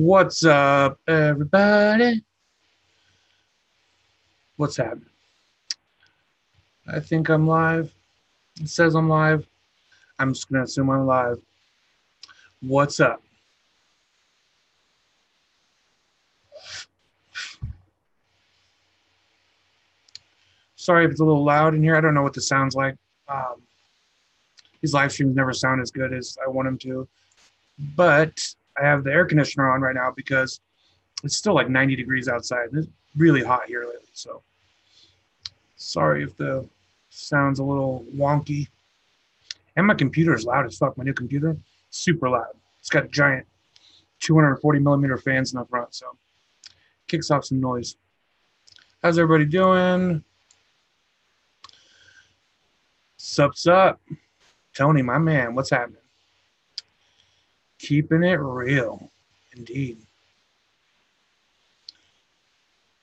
What's up, everybody? What's happening? I think I'm live. It says I'm live. I'm just going to assume I'm live. What's up? Sorry if it's a little loud in here. I don't know what this sounds like. Um, these live streams never sound as good as I want them to. But I have the air conditioner on right now because it's still like 90 degrees outside. It's really hot here lately. So sorry if the sound's a little wonky. And my computer is loud as fuck. My new computer, super loud. It's got giant 240 millimeter fans in the front, so kicks off some noise. How's everybody doing? Sup, sup. Tony, my man. What's happening? Keeping it real, indeed.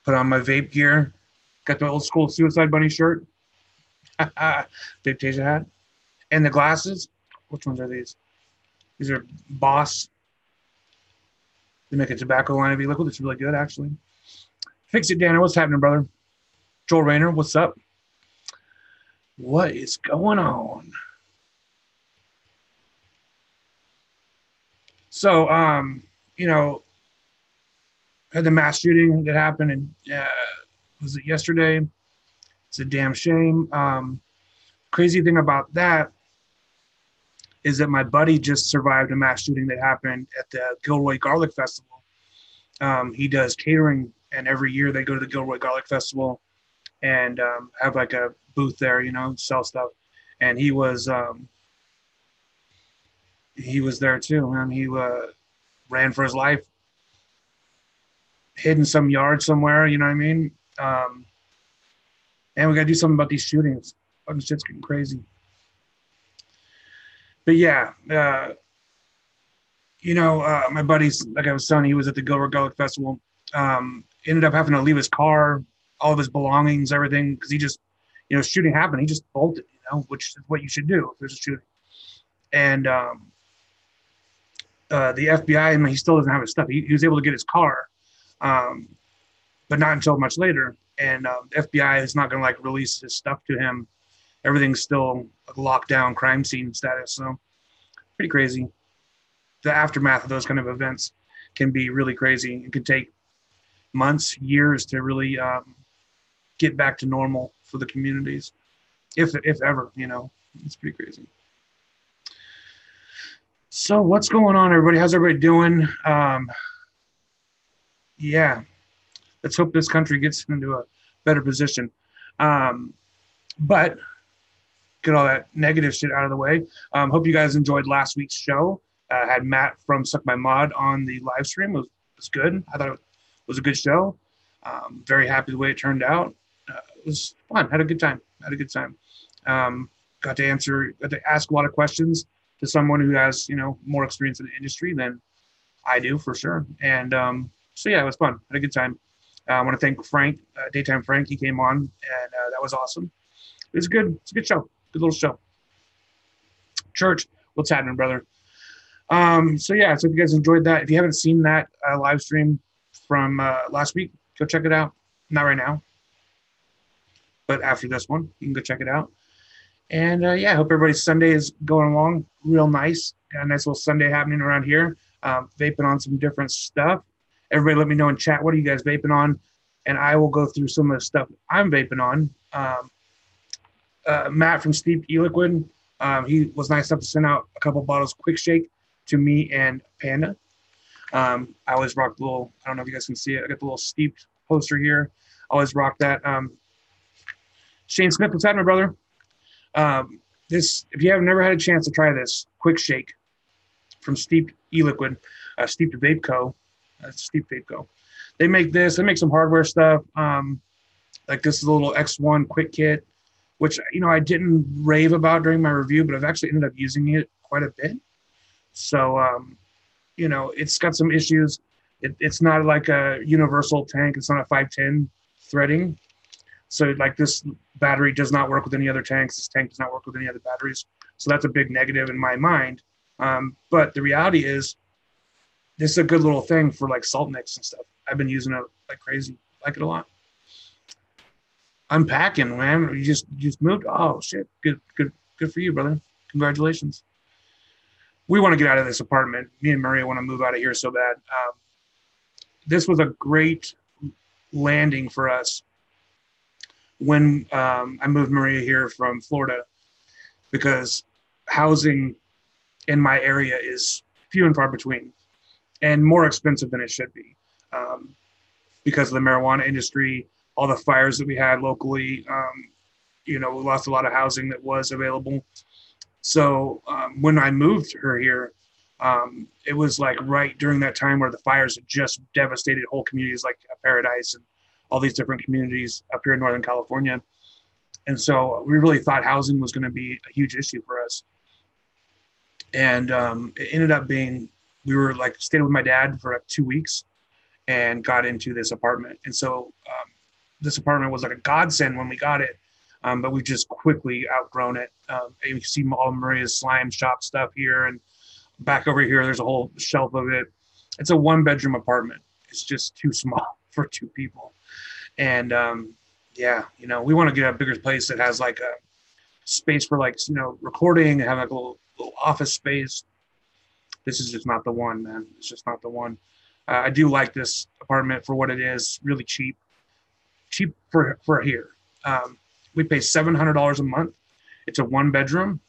Put on my vape gear. Got the old school Suicide Bunny shirt. Vape Tasia hat. And the glasses. Which ones are these? These are Boss. They make a tobacco line of e-liquid. It's really good, actually. Fix it, Danner. What's happening, brother? Joel Rayner, what's up? What is going on? So, um, you know, had the mass shooting that happened, and uh, was it yesterday? It's a damn shame. Um, crazy thing about that is that my buddy just survived a mass shooting that happened at the Gilroy Garlic Festival. Um, he does catering, and every year they go to the Gilroy Garlic Festival and um, have like a booth there, you know, sell stuff. And he was um, he was there too, man. He uh, ran for his life, hid in some yard somewhere. You know what I mean? Um, and we got to do something about these shootings. Fucking shit's getting crazy. But yeah, uh, you know, uh, my buddies, like I was telling you, he was at the Gilroy Garlic Festival. Um, ended up having to leave his car, all of his belongings, everything, because he just, you know, shooting happened. He just bolted, you know, which is what you should do if there's a shooting. And um, uh, the FBI, mean, he still doesn't have his stuff. He, he was able to get his car, um, but not until much later. And uh, the FBI is not going to like release his stuff to him. Everything's still lockdown crime scene status. So pretty crazy. The aftermath of those kind of events can be really crazy. It can take months, years to really um, get back to normal for the communities, if if ever. You know, it's pretty crazy. So what's going on, everybody? How's everybody doing? Um, yeah, let's hope this country gets into a better position. Um, but get all that negative shit out of the way. Um, hope you guys enjoyed last week's show. Uh, had Matt from Suck My Mod on the live stream. It was, it was good. I thought it was a good show. Um, very happy the way it turned out. Uh, it was fun. Had a good time. Had a good time. Um, got to answer, got to ask a lot of questions to someone who has you know more experience in the industry than I do for sure. And um, so yeah, it was fun. Had a good time. Uh, I want to thank Frank, uh, Daytime Frank. He came on, and uh, that was awesome. It was good. It's a good show. Good little show. Church, what's happening, brother? Um, so yeah, so if you guys enjoyed that, if you haven't seen that uh, live stream from uh, last week, go check it out. Not right now, but after this one, you can go check it out. And uh, yeah, I hope everybody's Sunday is going along real nice. Got a nice little Sunday happening around here. Um, vaping on some different stuff. Everybody, let me know in chat what are you guys vaping on, and I will go through some of the stuff I'm vaping on. Um, uh, Matt from Steep E-Liquid, um, he was nice enough to send out a couple bottles Quick Shake to me and Panda. Um, I always rock the little. I don't know if you guys can see it. I got the little steeped poster here. I always rock that. Um, Shane Smith, what's happening, brother? Um, this, if you have never had a chance to try this, Quick Shake from Steep E-Liquid, uh, Steeped Vape Co. Uh, Steeped Vape Co. They make this. They make some hardware stuff. Um, like this is a little X1 Quick Kit, which you know I didn't rave about during my review, but I've actually ended up using it quite a bit. So, um, you know, it's got some issues. It, it's not like a universal tank. It's not a 510 threading. So like this battery does not work with any other tanks. This tank does not work with any other batteries. So that's a big negative in my mind. Um, but the reality is, this is a good little thing for like salt nicks and stuff. I've been using it like crazy. Like it a lot. Unpacking, man. You just you just moved. Oh shit. Good, good, good for you, brother. Congratulations. We want to get out of this apartment. Me and Maria want to move out of here so bad. Um, this was a great landing for us when um, I moved Maria here from Florida because housing in my area is few and far between and more expensive than it should be um, because of the marijuana industry, all the fires that we had locally. Um, you know, we lost a lot of housing that was available. So um, when I moved her here, um, it was like right during that time where the fires had just devastated whole communities like Paradise and all these different communities up here in Northern California. And so we really thought housing was going to be a huge issue for us. And um, it ended up being, we were like stayed with my dad for like two weeks and got into this apartment. And so um, this apartment was like a godsend when we got it, um, but we just quickly outgrown it. Um, you see all Maria's slime shop stuff here and back over here, there's a whole shelf of it. It's a one bedroom apartment. It's just too small for two people. And um, yeah, you know, we want to get a bigger place that has like a space for like, you know, recording have like a little, little office space. This is just not the one, man. It's just not the one. Uh, I do like this apartment for what it is. Really cheap, cheap for for here. Um, we pay seven hundred dollars a month. It's a one bedroom,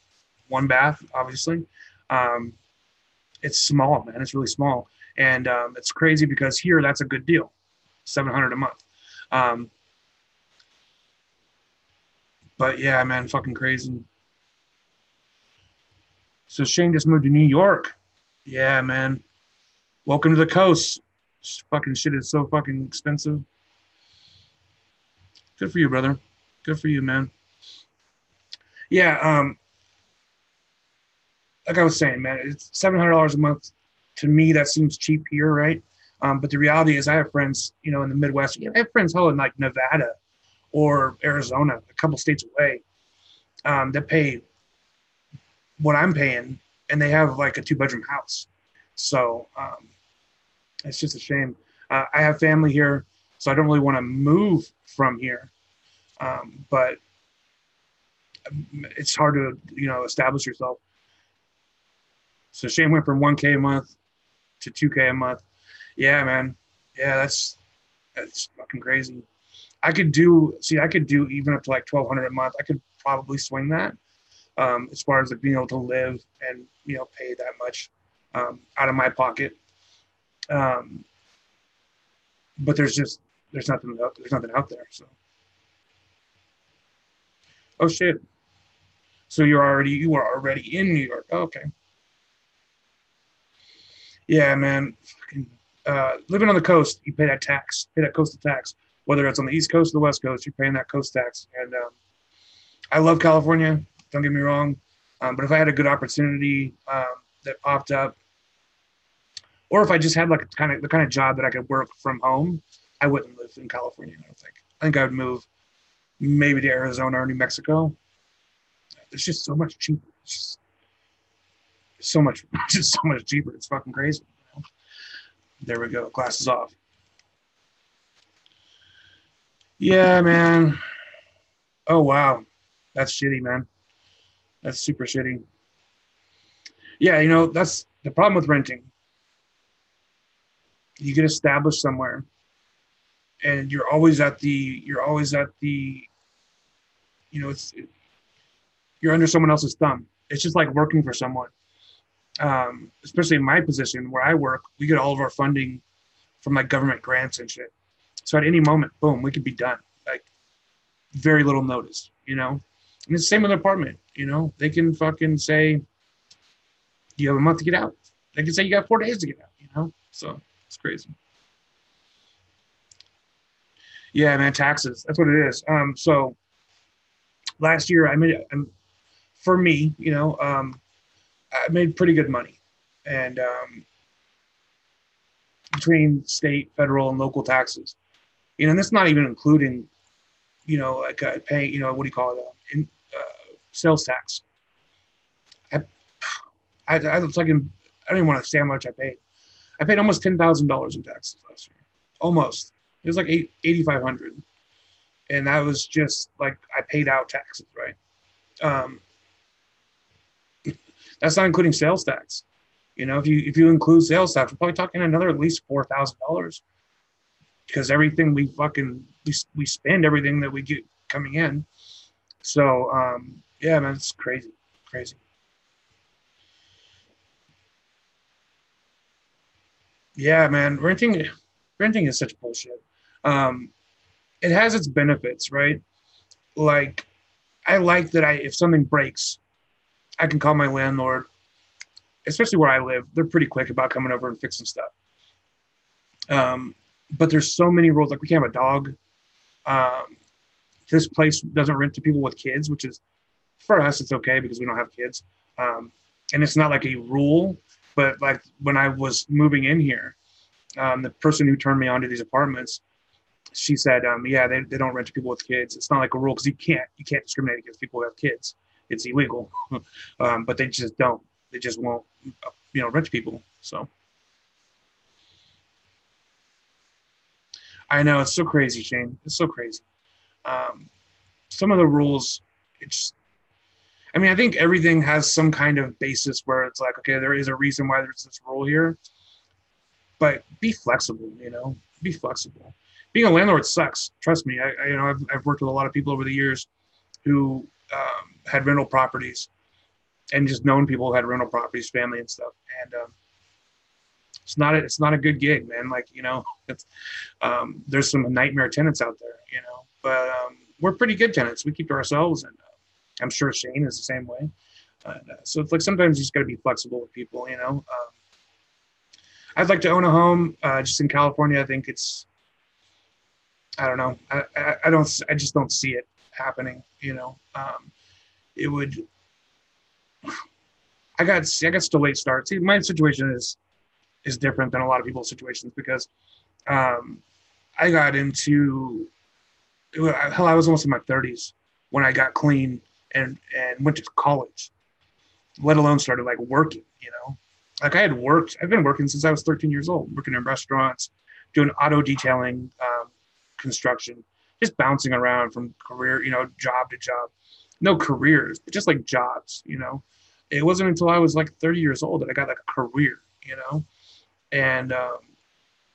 one bath, obviously. Um, it's small, man. It's really small, and um, it's crazy because here that's a good deal, seven hundred a month. Um, but yeah, man, fucking crazy. So Shane just moved to New York. Yeah, man. Welcome to the coast. Fucking shit is so fucking expensive. Good for you, brother. Good for you, man. Yeah, um, like I was saying, man, it's seven hundred dollars a month. To me, that seems cheap here, right? Um, but the reality is, I have friends, you know, in the Midwest. I have friends, hell, in like Nevada or Arizona, a couple states away, um, that pay what I'm paying, and they have like a two bedroom house. So um, it's just a shame. Uh, I have family here, so I don't really want to move from here. Um, but it's hard to you know establish yourself. So Shane went from 1K a month to 2K a month. Yeah, man. Yeah, that's that's fucking crazy. I could do see, I could do even up to like 1200 a month. I could probably swing that um, as far as like being able to live and you know pay that much um, out of my pocket. Um, but there's just there's nothing there's nothing out there. So oh shit. So you're already you are already in New York. Oh, okay. Yeah, man. Uh, living on the coast, you pay that tax, pay that coastal tax. Whether it's on the East Coast or the West Coast, you're paying that coast tax. And um, I love California. Don't get me wrong. Um, but if I had a good opportunity um, that popped up, or if I just had like a kind of the kind of job that I could work from home, I wouldn't live in California. I don't think. I think I would move maybe to Arizona or New Mexico. It's just so much cheaper. It's just so much, just so much cheaper. It's fucking crazy. There we go. Glasses off. Yeah, man. Oh wow, that's shitty, man. That's super shitty. Yeah, you know that's the problem with renting. You get established somewhere, and you're always at the you're always at the you know it's you're under someone else's thumb. It's just like working for someone um, especially in my position where I work, we get all of our funding from like government grants and shit. So at any moment, boom, we could be done. Like very little notice, you know? And it's the same with the apartment, you know? They can fucking say you have a month to get out. They can say you got four days to get out, you know? So it's crazy. Yeah, man, taxes. That's what it is. Um, so last year I made um, for me, you know, um, I made pretty good money, and um, between state, federal, and local taxes, you know, and that's not even including, you know, like uh, paying, you know, what do you call it, uh, in, uh, sales tax. I, I, I was like, I don't even want to say how much I paid. I paid almost ten thousand dollars in taxes last year. Almost. It was like eight eighty five hundred, and that was just like I paid out taxes, right? Um, that's not including sales tax. You know, if you if you include sales tax, we're probably talking another at least four thousand dollars because everything we fucking we, we spend everything that we get coming in. So um, yeah, man, it's crazy, crazy. Yeah, man, renting renting is such bullshit. Um, it has its benefits, right? Like, I like that I if something breaks, I can call my landlord, especially where I live. They're pretty quick about coming over and fixing stuff. Um, but there's so many rules. Like we can't have a dog. Um, this place doesn't rent to people with kids, which is for us it's okay because we don't have kids. Um, and it's not like a rule, but like when I was moving in here, um, the person who turned me on to these apartments, she said, um, "Yeah, they, they don't rent to people with kids. It's not like a rule because you can't you can't discriminate against people who have kids. It's illegal, um, but they just don't. They just won't, you know, rich people. So." I know it's so crazy, Shane. It's so crazy. Um, some of the rules, it's. I mean, I think everything has some kind of basis where it's like, okay, there is a reason why there's this rule here, but be flexible. You know, be flexible. Being a landlord sucks. Trust me. I, I you know I've, I've worked with a lot of people over the years who um, had rental properties and just known people who had rental properties, family and stuff, and um, it's not a, it's not a good gig, man. Like you know, um, there's some nightmare tenants out there, you know, but um, we're pretty good tenants. We keep to ourselves, and uh, I'm sure Shane is the same way. And, uh, so it's like sometimes you just got to be flexible with people, you know. Um, I'd like to own a home uh, just in California. I think it's I don't know. I, I, I don't I just don't see it happening. You know, um, it would. I got I got still late start. See, my situation is is different than a lot of people's situations because um, I got into hell, I was almost in my 30s when I got clean and and went to college, let alone started like working. You know, like I had worked. I've been working since I was 13 years old, working in restaurants, doing auto detailing, um, construction, just bouncing around from career, you know, job to job. No careers, but just like jobs. You know, it wasn't until I was like 30 years old that I got like a career. You know, and um,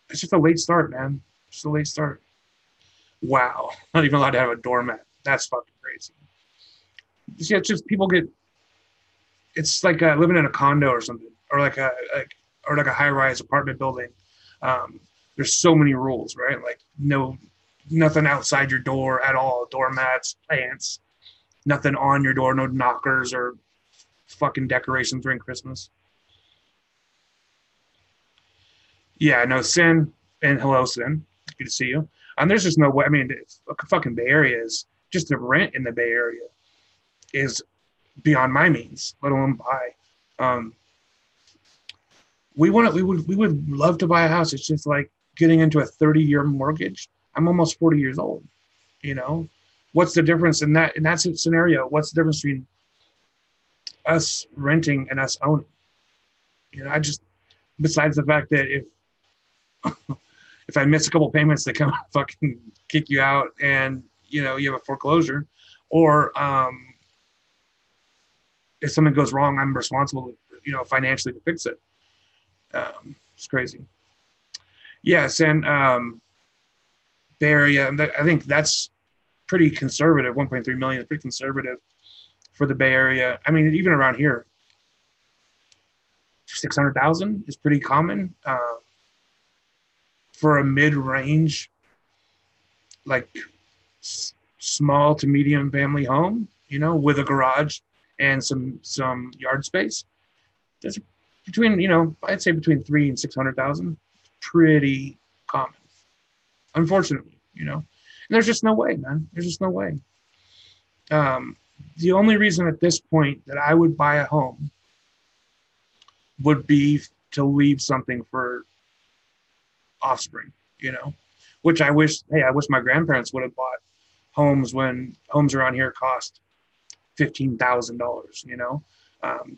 it's just a late start, man. Just a late start. Wow, not even allowed to have a doormat. That's fucking crazy. Yeah, it's just people get. It's like uh, living in a condo or something, or like a like or like a high-rise apartment building. Um, there's so many rules, right? Like no, nothing outside your door at all. Doormats, plants, nothing on your door. No knockers or fucking decorations during Christmas. Yeah, no, Sin and hello, Sin. Good to see you. And there's just no way. I mean, fucking Bay Area is just the rent in the Bay Area is beyond my means, let alone buy. Um, we want to, we would, we would love to buy a house. It's just like getting into a 30 year mortgage. I'm almost 40 years old. You know, what's the difference in that in that scenario? What's the difference between us renting and us owning? You know, I just besides the fact that if if I miss a couple payments, they come fucking kick you out, and you know you have a foreclosure, or um, if something goes wrong, I'm responsible, you know, financially to fix it. Um, it's crazy. Yes, and um, Bay Area, I think that's pretty conservative. 1.3 million is pretty conservative for the Bay Area. I mean, even around here, 600,000 is pretty common. Uh, for a mid-range, like s- small to medium family home, you know, with a garage and some some yard space. That's between you know I'd say between three and six hundred thousand. Pretty common, unfortunately, you know. And there's just no way, man. There's just no way. Um, the only reason at this point that I would buy a home would be to leave something for offspring, you know, which I wish, hey, I wish my grandparents would have bought homes when homes around here cost $15,000, you know, um,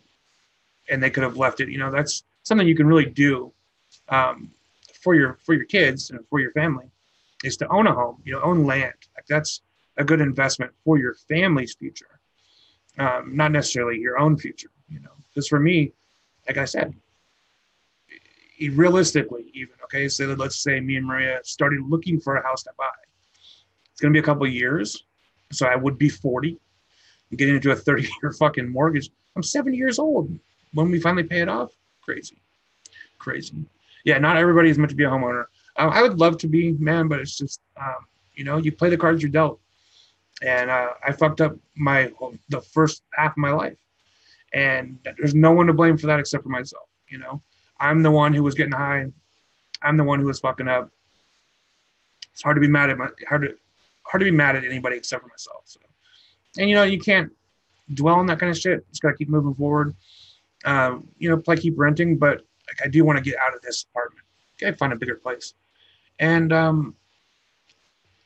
and they could have left it, you know, that's something you can really do um, for your for your kids and for your family is to own a home, you know, own land. Like that's a good investment for your family's future, um, not necessarily your own future. You know, because for me, like I said, realistically, even okay, so let's say me and Maria started looking for a house to buy. It's gonna be a couple years, so I would be 40 and getting into a 30 year fucking mortgage. I'm 70 years old when we finally pay it off. Crazy, crazy. Yeah, not everybody is meant to be a homeowner. Um, I would love to be, man, but it's just, um, you know, you play the cards you're dealt. And uh, I fucked up my the first half of my life, and there's no one to blame for that except for myself. You know, I'm the one who was getting high. I'm the one who was fucking up. It's hard to be mad at my hard to hard to be mad at anybody except for myself. So, and you know, you can't dwell on that kind of shit. Just gotta keep moving forward. Um, you know, play keep renting, but like I do want to get out of this apartment. Okay, find a bigger place. And um,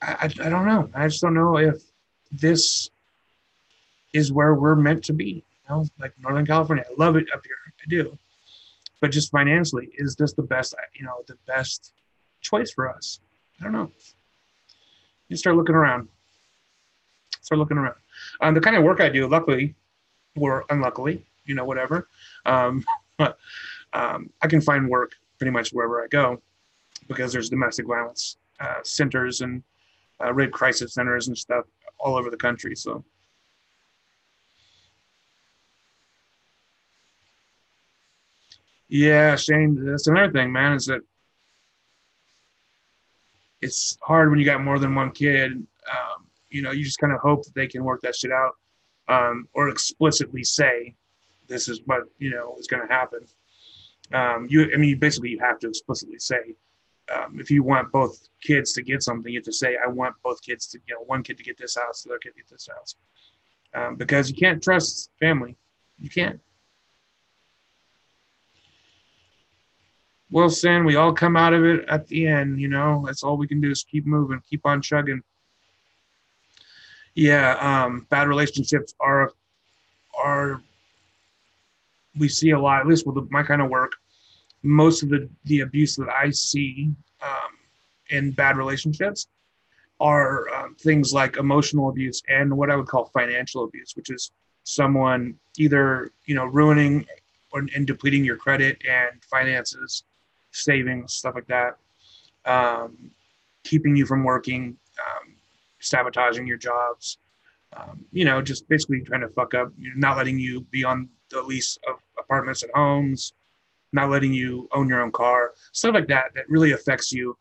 I, I, don't know. I just don't know if this is where we're meant to be. You know, like Northern California. I love it up here. I do. But just financially, is this the best, you know, the best choice for us? I don't know. You start looking around. Start looking around. Um, the kind of work I do, luckily, or unluckily, you know, whatever. Um, but, um, I can find work pretty much wherever I go because there's domestic violence uh, centers and uh, rape crisis centers and stuff all over the country. So. Yeah, Shane, that's another thing, man, is that it's hard when you got more than one kid. Um, you know, you just kind of hope that they can work that shit out um, or explicitly say, this is what, you know, is going to happen. Um, you, I mean, basically, you have to explicitly say, um, if you want both kids to get something, you have to say, I want both kids to, you know, one kid to get this house, the other kid to get this house. Um, because you can't trust family. You can't. Well, Sin, we all come out of it at the end, you know. That's all we can do is keep moving, keep on chugging. Yeah, um, bad relationships are are we see a lot, at least with my kind of work, most of the, the abuse that I see um, in bad relationships are um, things like emotional abuse and what I would call financial abuse, which is someone either you know ruining or, and depleting your credit and finances, savings, stuff like that, um, keeping you from working, um, sabotaging your jobs, um, you know, just basically trying to fuck up, not letting you be on the lease of apartments and homes, not letting you own your own car, stuff like that that really affects you.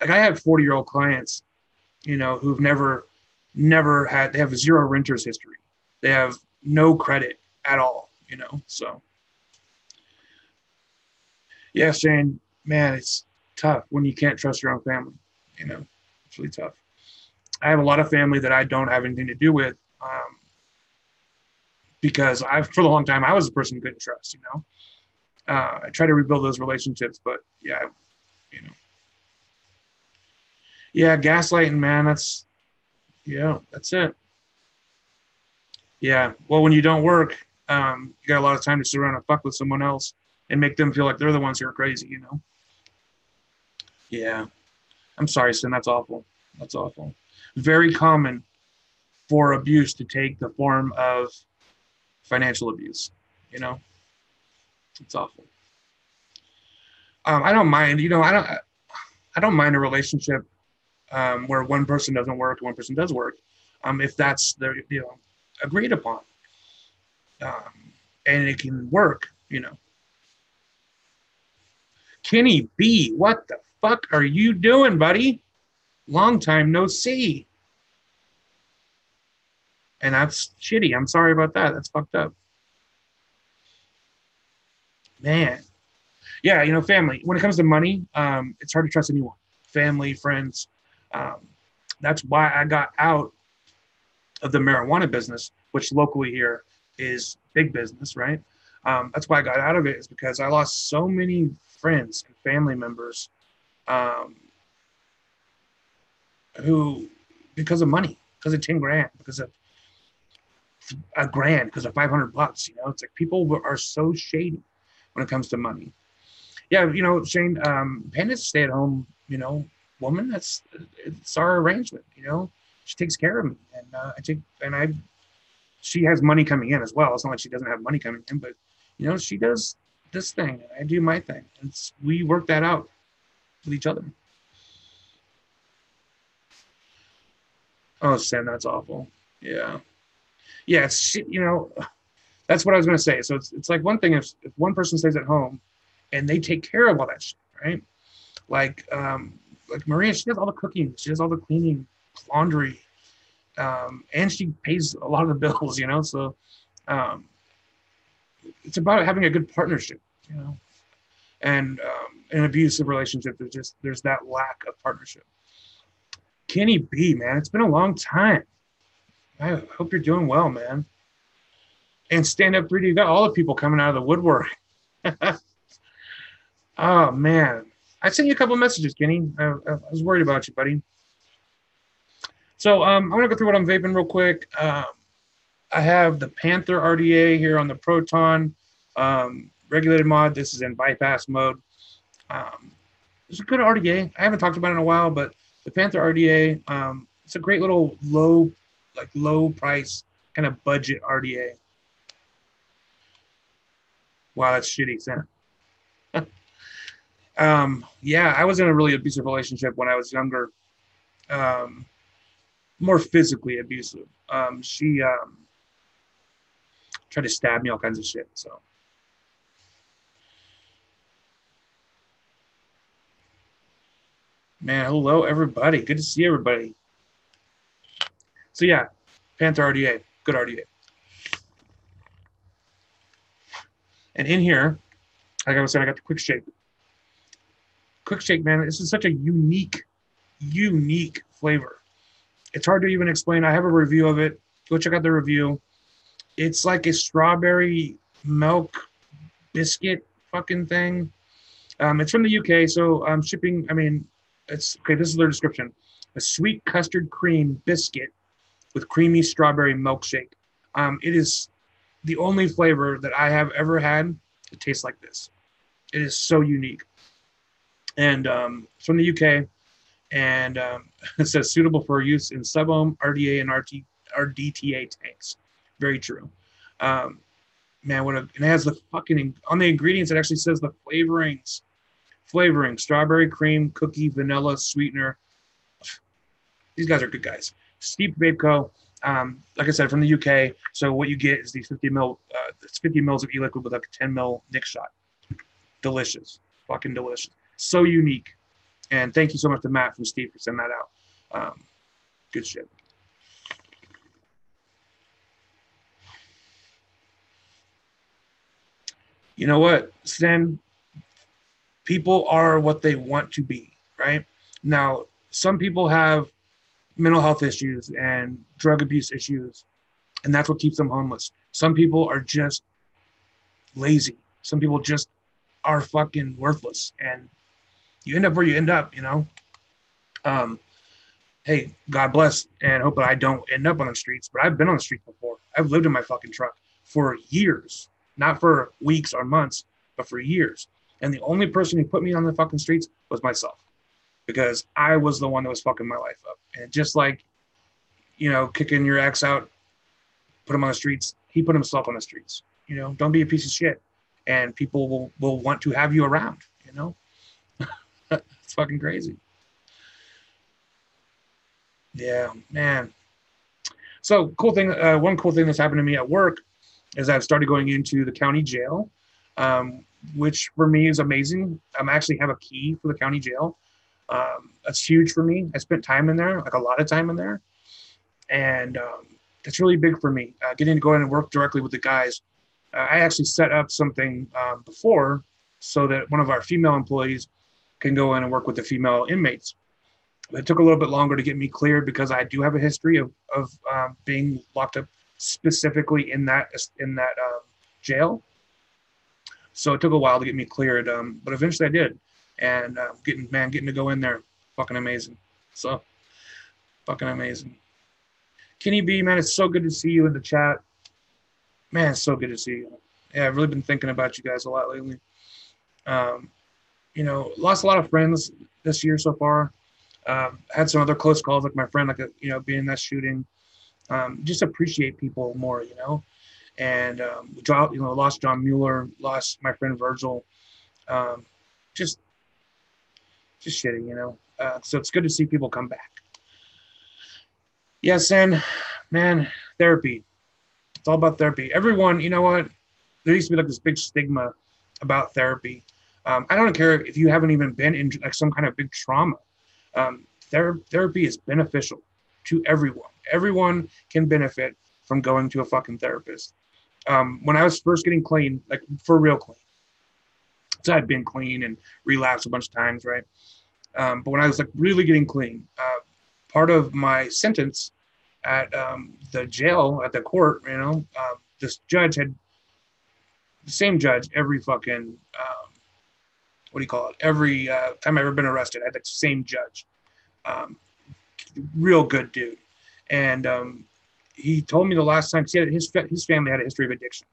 Like I have 40 year old clients, you know, who've never, never had, they have zero renters history. They have no credit at all, you know, so. Yeah, Shane, man, it's tough when you can't trust your own family, you know, it's really tough. I have a lot of family that I don't have anything to do with. Um, because I, for the long time, I was the person who couldn't trust. You know, uh, I try to rebuild those relationships, but yeah, you know, yeah, gaslighting, man. That's yeah, that's it. Yeah, well, when you don't work, um, you got a lot of time to sit around and fuck with someone else and make them feel like they're the ones who are crazy. You know. Yeah, I'm sorry, Sin. That's awful. That's awful. Very common for abuse to take the form of financial abuse. You know, it's awful. Um, I don't mind. You know, I don't. I don't mind a relationship um, where one person doesn't work one person does work, um, if that's the you know agreed upon, um, and it can work. You know. Kenny B, what the fuck are you doing, buddy? Long time no see and that's shitty. I'm sorry about that. That's fucked up. Man, yeah, you know, family. When it comes to money, um, it's hard to trust anyone. Family, friends. Um, that's why I got out of the marijuana business, which locally here is big business, right? Um, that's why I got out of it is because I lost so many friends and family members um, who, because of money, because of 10 grand, because of a grand because of 500 bucks. You know, it's like people are so shady when it comes to money. yeah, you know, Shane, um, Panda's a stay-at-home, you know, woman. That's it's our arrangement. You know, she takes care of me, and uh, I take and I. She has money coming in as well. It's not like she doesn't have money coming in, but you know, she does this thing, and I do my thing. It's we work that out with each other. Oh, Sam, that's awful. Yeah, yeah. It's you know, that's what I was gonna say. So it's it's like one thing if if one person stays at home, and they take care of all that shit, right? Like um, like Maria, she does all the cooking, she does all the cleaning, laundry, um, and she pays a lot of the bills, you know. So um, it's about having a good partnership, you know. And um, an abusive relationship, there's just there's that lack of partnership. Kenny B, man, it's been a long time. I hope you're doing well, man. And stand up 3D, got all the people coming out of the woodwork. oh man, I sent you a couple messages, Kenny. I, I, was worried about you, buddy. So um, I'm gonna go through what I'm vaping real quick. Um, I have the Panther RDA here on the Proton um, regulated mod. This is in bypass mode. Um, it's a good RDA. I haven't talked about it in a while, but the Panther RDA, um, it's a great little low, like low price kind of budget RDA. Wow, that's shitty, um, yeah, I was in a really abusive relationship when I was younger. Um, more physically abusive. Um, she um, tried to stab me all kinds of shit. So. Man, hello everybody. Good to see everybody. So yeah, Panther RDA, good RDA. And in here, like I was saying, I got the quick shake. Quick shake, man, this is such a unique, unique flavor. It's hard to even explain. I have a review of it. Go check out the review. It's like a strawberry milk biscuit fucking thing. Um, it's from the UK, so I'm shipping. I mean, it's okay. This is their description: a sweet custard cream biscuit with creamy strawberry milkshake. Um, it is the only flavor that I have ever had that tastes like this. It is so unique, and um, from the UK, and um, it says suitable for use in sub-ohm, RDA, and RT, RDTA tanks. Very true. Um, man, what a, and it has the fucking on the ingredients. It actually says the flavorings, flavoring: strawberry cream, cookie, vanilla, sweetener. These guys are good guys. Steep Vape Co. Um, like I said, from the UK. So what you get is these 50 mil, uh, it's 50 mils of e-liquid with like a 10 mil Nick shot. Delicious, fucking delicious. So unique. And thank you so much to Matt from Steep for sending that out. Um, good shit. you know what, Stan? People are what they want to be, right? Now, some people have mental health issues and drug abuse issues, and that's what keeps them homeless. Some people are just lazy. Some people just are fucking worthless, and you end up where you end up, you know. Um, hey, God bless, and hope that I don't end up on the streets. But I've been on the streets before. I've lived in my fucking truck for years, not for weeks or months, but for years. And the only person who put me on the fucking streets was myself because I was the one that was fucking my life up. And just like, you know, kicking your ex out, put him on the streets, he put himself on the streets. You know, don't be a piece of shit. And people will, will want to have you around, you know? it's fucking crazy. Yeah, man. So cool thing, uh, one cool thing that's happened to me at work is I've started going into the county jail, um, which for me is amazing. I'm actually have a key for the county jail. Um, that's huge for me. I spent time in there, like a lot of time in there, and um, that's really big for me. Uh, getting to go in and work directly with the guys. Uh, I actually set up something um, before so that one of our female employees can go in and work with the female inmates. It took a little bit longer to get me cleared because I do have a history of of um, being locked up specifically in that in that um, jail. So it took a while to get me cleared, um, but eventually I did. And uh, getting man, getting to go in there, fucking amazing. So fucking amazing. Kenny B, man, it's so good to see you in the chat. Man, it's so good to see you. Yeah, I've really been thinking about you guys a lot lately. Um, you know, lost a lot of friends this year so far. Um, had some other close calls, like my friend, like a, you know, being in that shooting. Um, just appreciate people more, you know. And um, we dropped, you know, lost John Mueller, lost my friend Virgil. Um, just, just shitty, you know. Uh, so it's good to see people come back. Yes, and man, therapy. It's all about therapy. Everyone, you know what? There used to be like this big stigma about therapy. Um, I don't care if you haven't even been in like some kind of big trauma. Um, ther- therapy is beneficial to everyone. Everyone can benefit from going to a fucking therapist. Um, when I was first getting clean, like for real clean, so I'd been clean and relapsed a bunch of times, right? Um, but when I was like really getting clean, uh, part of my sentence at um, the jail at the court, you know, uh, this judge had the same judge every fucking um, what do you call it? Every uh, time I've ever been arrested, I had the same judge. Um, real good dude, and um, he told me the last time he had his his family had a history of addiction,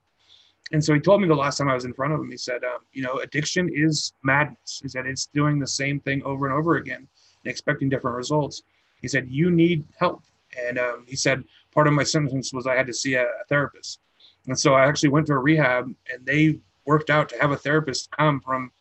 and so he told me the last time I was in front of him, he said, um, you know, addiction is madness. He said it's doing the same thing over and over again and expecting different results. He said you need help, and um, he said part of my sentence was I had to see a, a therapist, and so I actually went to a rehab, and they worked out to have a therapist come from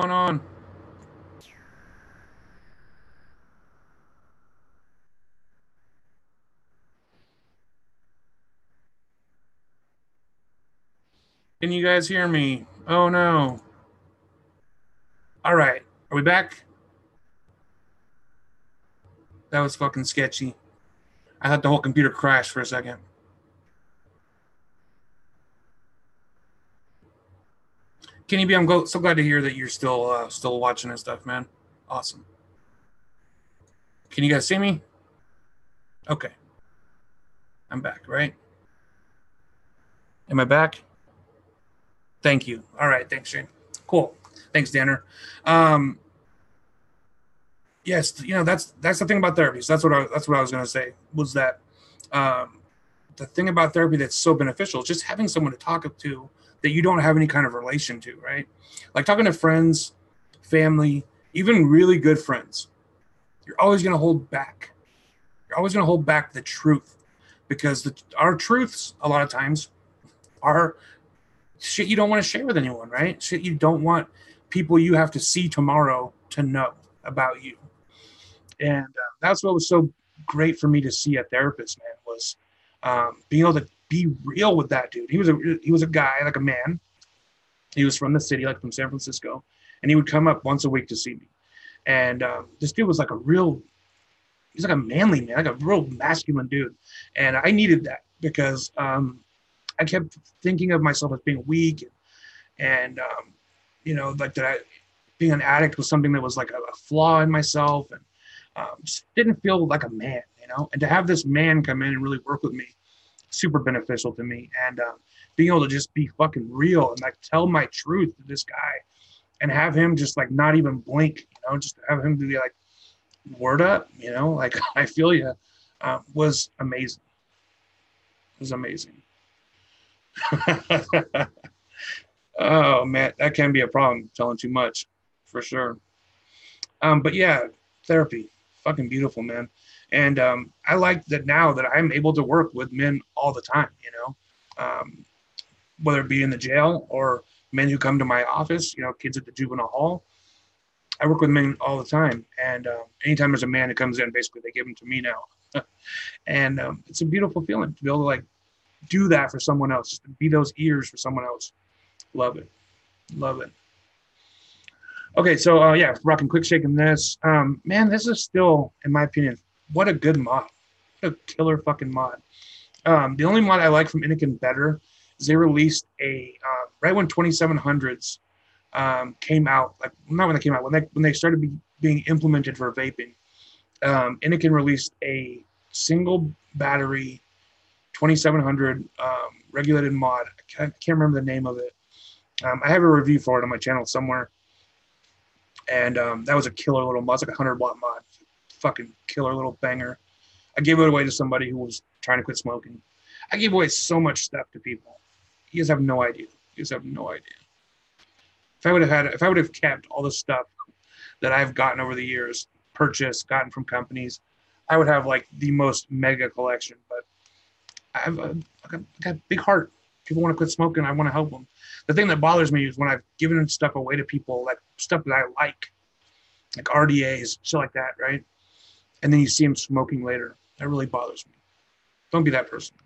going on? Can you guys hear me? Oh no. All right. Are we back? That was fucking sketchy. I thought the whole computer crashed for a second. Kenny B, I'm so glad to hear that you're still uh, still watching and stuff, man. Awesome. Can you guys see me? Okay. I'm back, right? Am I back? Thank you. All right, thanks, Shane. Cool. Thanks, Danner. Um, yes, you know that's that's the thing about therapy. So that's what I that's what I was to say was that um, the thing about therapy that's so beneficial is just having someone to talk to that you don't have any kind of relation to, right? Like talking to friends, family, even really good friends. You're always going to hold back. You're always going to hold back the truth because the, our truths, a lot of times, are shit you don't want to share with anyone, right? Shit you don't want people you have to see tomorrow to know about you. And uh, that's what was so great for me to see a therapist, man, was um, being able to be real with that dude. He was a he was a guy like a man. He was from the city, like from San Francisco, and he would come up once a week to see me. And um, this dude was like a real, he's like a manly man, like a real masculine dude. And I needed that because um, I kept thinking of myself as being weak, and, um, you know, like that. I, being an addict was something that was like a, a flaw in myself, and um, just didn't feel like a man, you know. And to have this man come in and really work with me super beneficial to me. And uh, being able to just be fucking real and like tell my truth to this guy and have him just like not even blink, you know, just have him be like, word up, you know, like I feel you, uh, was amazing. It was amazing. oh man, that can be a problem telling too much for sure. Um, but yeah, therapy, fucking beautiful, man. And um, I like that now that I'm able to work with men all the time, you know, um, whether it be in the jail or men who come to my office, you know, kids at the juvenile hall. I work with men all the time. And uh, anytime there's a man who comes in, basically they give him to me now. and um, it's a beautiful feeling to be able to like do that for someone else, be those ears for someone else. Love it. Love it. Okay, so uh, yeah, rocking quick shaking this. Um, man, this is still, in my opinion, what a good mod. What a killer fucking mod. Um, the only mod I like from Innokin better is they released a uh, right when 2700s um, came out, like not when they came out, when they when they started be, being implemented for vaping. Um, Innokin released a single battery 2700 um, regulated mod. I can't, can't, remember the name of it. Um, I have a review for it on my channel somewhere. and um, that was a killer little mod. It's like a hundred watt mod, fucking killer little banger. I gave it away to somebody who was trying to quit smoking. I gave away so much stuff to people. You guys have no idea. You guys have no idea. If I would have had, if I would have kept all the stuff that I've gotten over the years, purchased, gotten from companies, I would have like the most mega collection. But I have a, I got, got a big heart. People want to quit smoking. I want to help them. The thing that bothers me is when I've given stuff away to people, like stuff that I like, like RDAs, shit like that, right? And then you see them smoking later. That really bothers me. Don't be that person.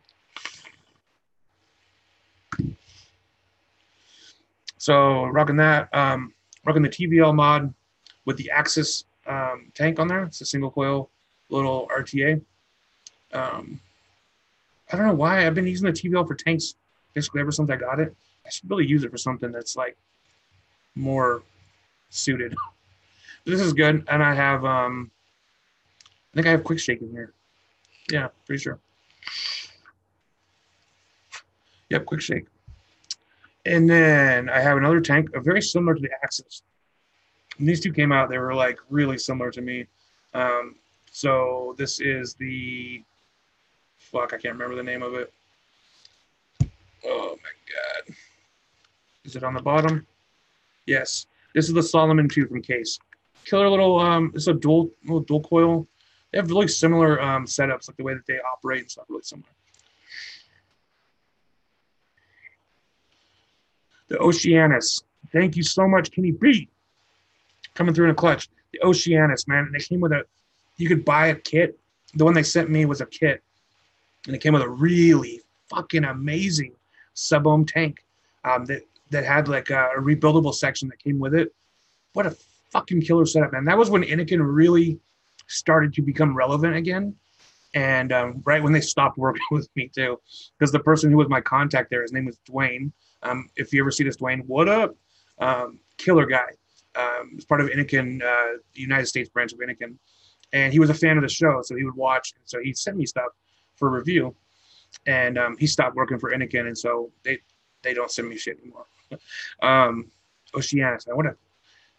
So rocking that, um, rocking the TVL mod with the Axis um, tank on there. It's a single coil little RTA. Um, I don't know why I've been using the TVL for tanks basically ever since I got it. I should really use it for something that's like more suited. This is good, and I have um, I think I have quick shake in here. Yeah, pretty sure. Yep, quick shake. And then I have another tank, a very similar to the Axis. When these two came out, they were like really similar to me. Um, so this is the fuck, I can't remember the name of it. Oh my god. Is it on the bottom? Yes. This is the Solomon 2 from Case. Killer little um it's a dual little dual coil. They have really similar um setups, like the way that they operate and stuff, really similar. The Oceanus. Thank you so much, Kenny B. Coming through in a clutch. The Oceanus, man. And they came with a you could buy a kit. The one they sent me was a kit. And it came with a really fucking amazing sub ohm tank um, that that had like a, a, rebuildable section that came with it. What a fucking killer setup, man! That was when Innokin really started to become relevant again, and um, right when they stopped working with me too, because the person who was my contact there, his name was Dwayne. Um, if you ever see this, Dwayne, what up? Um, killer guy. Um, was part of Innokin, uh, the United States branch of Innokin, and he was a fan of the show, so he would watch. So he sent me stuff for review, and um, he stopped working for Innokin, and so they they don't send me shit anymore. um, Oceanus, I want to.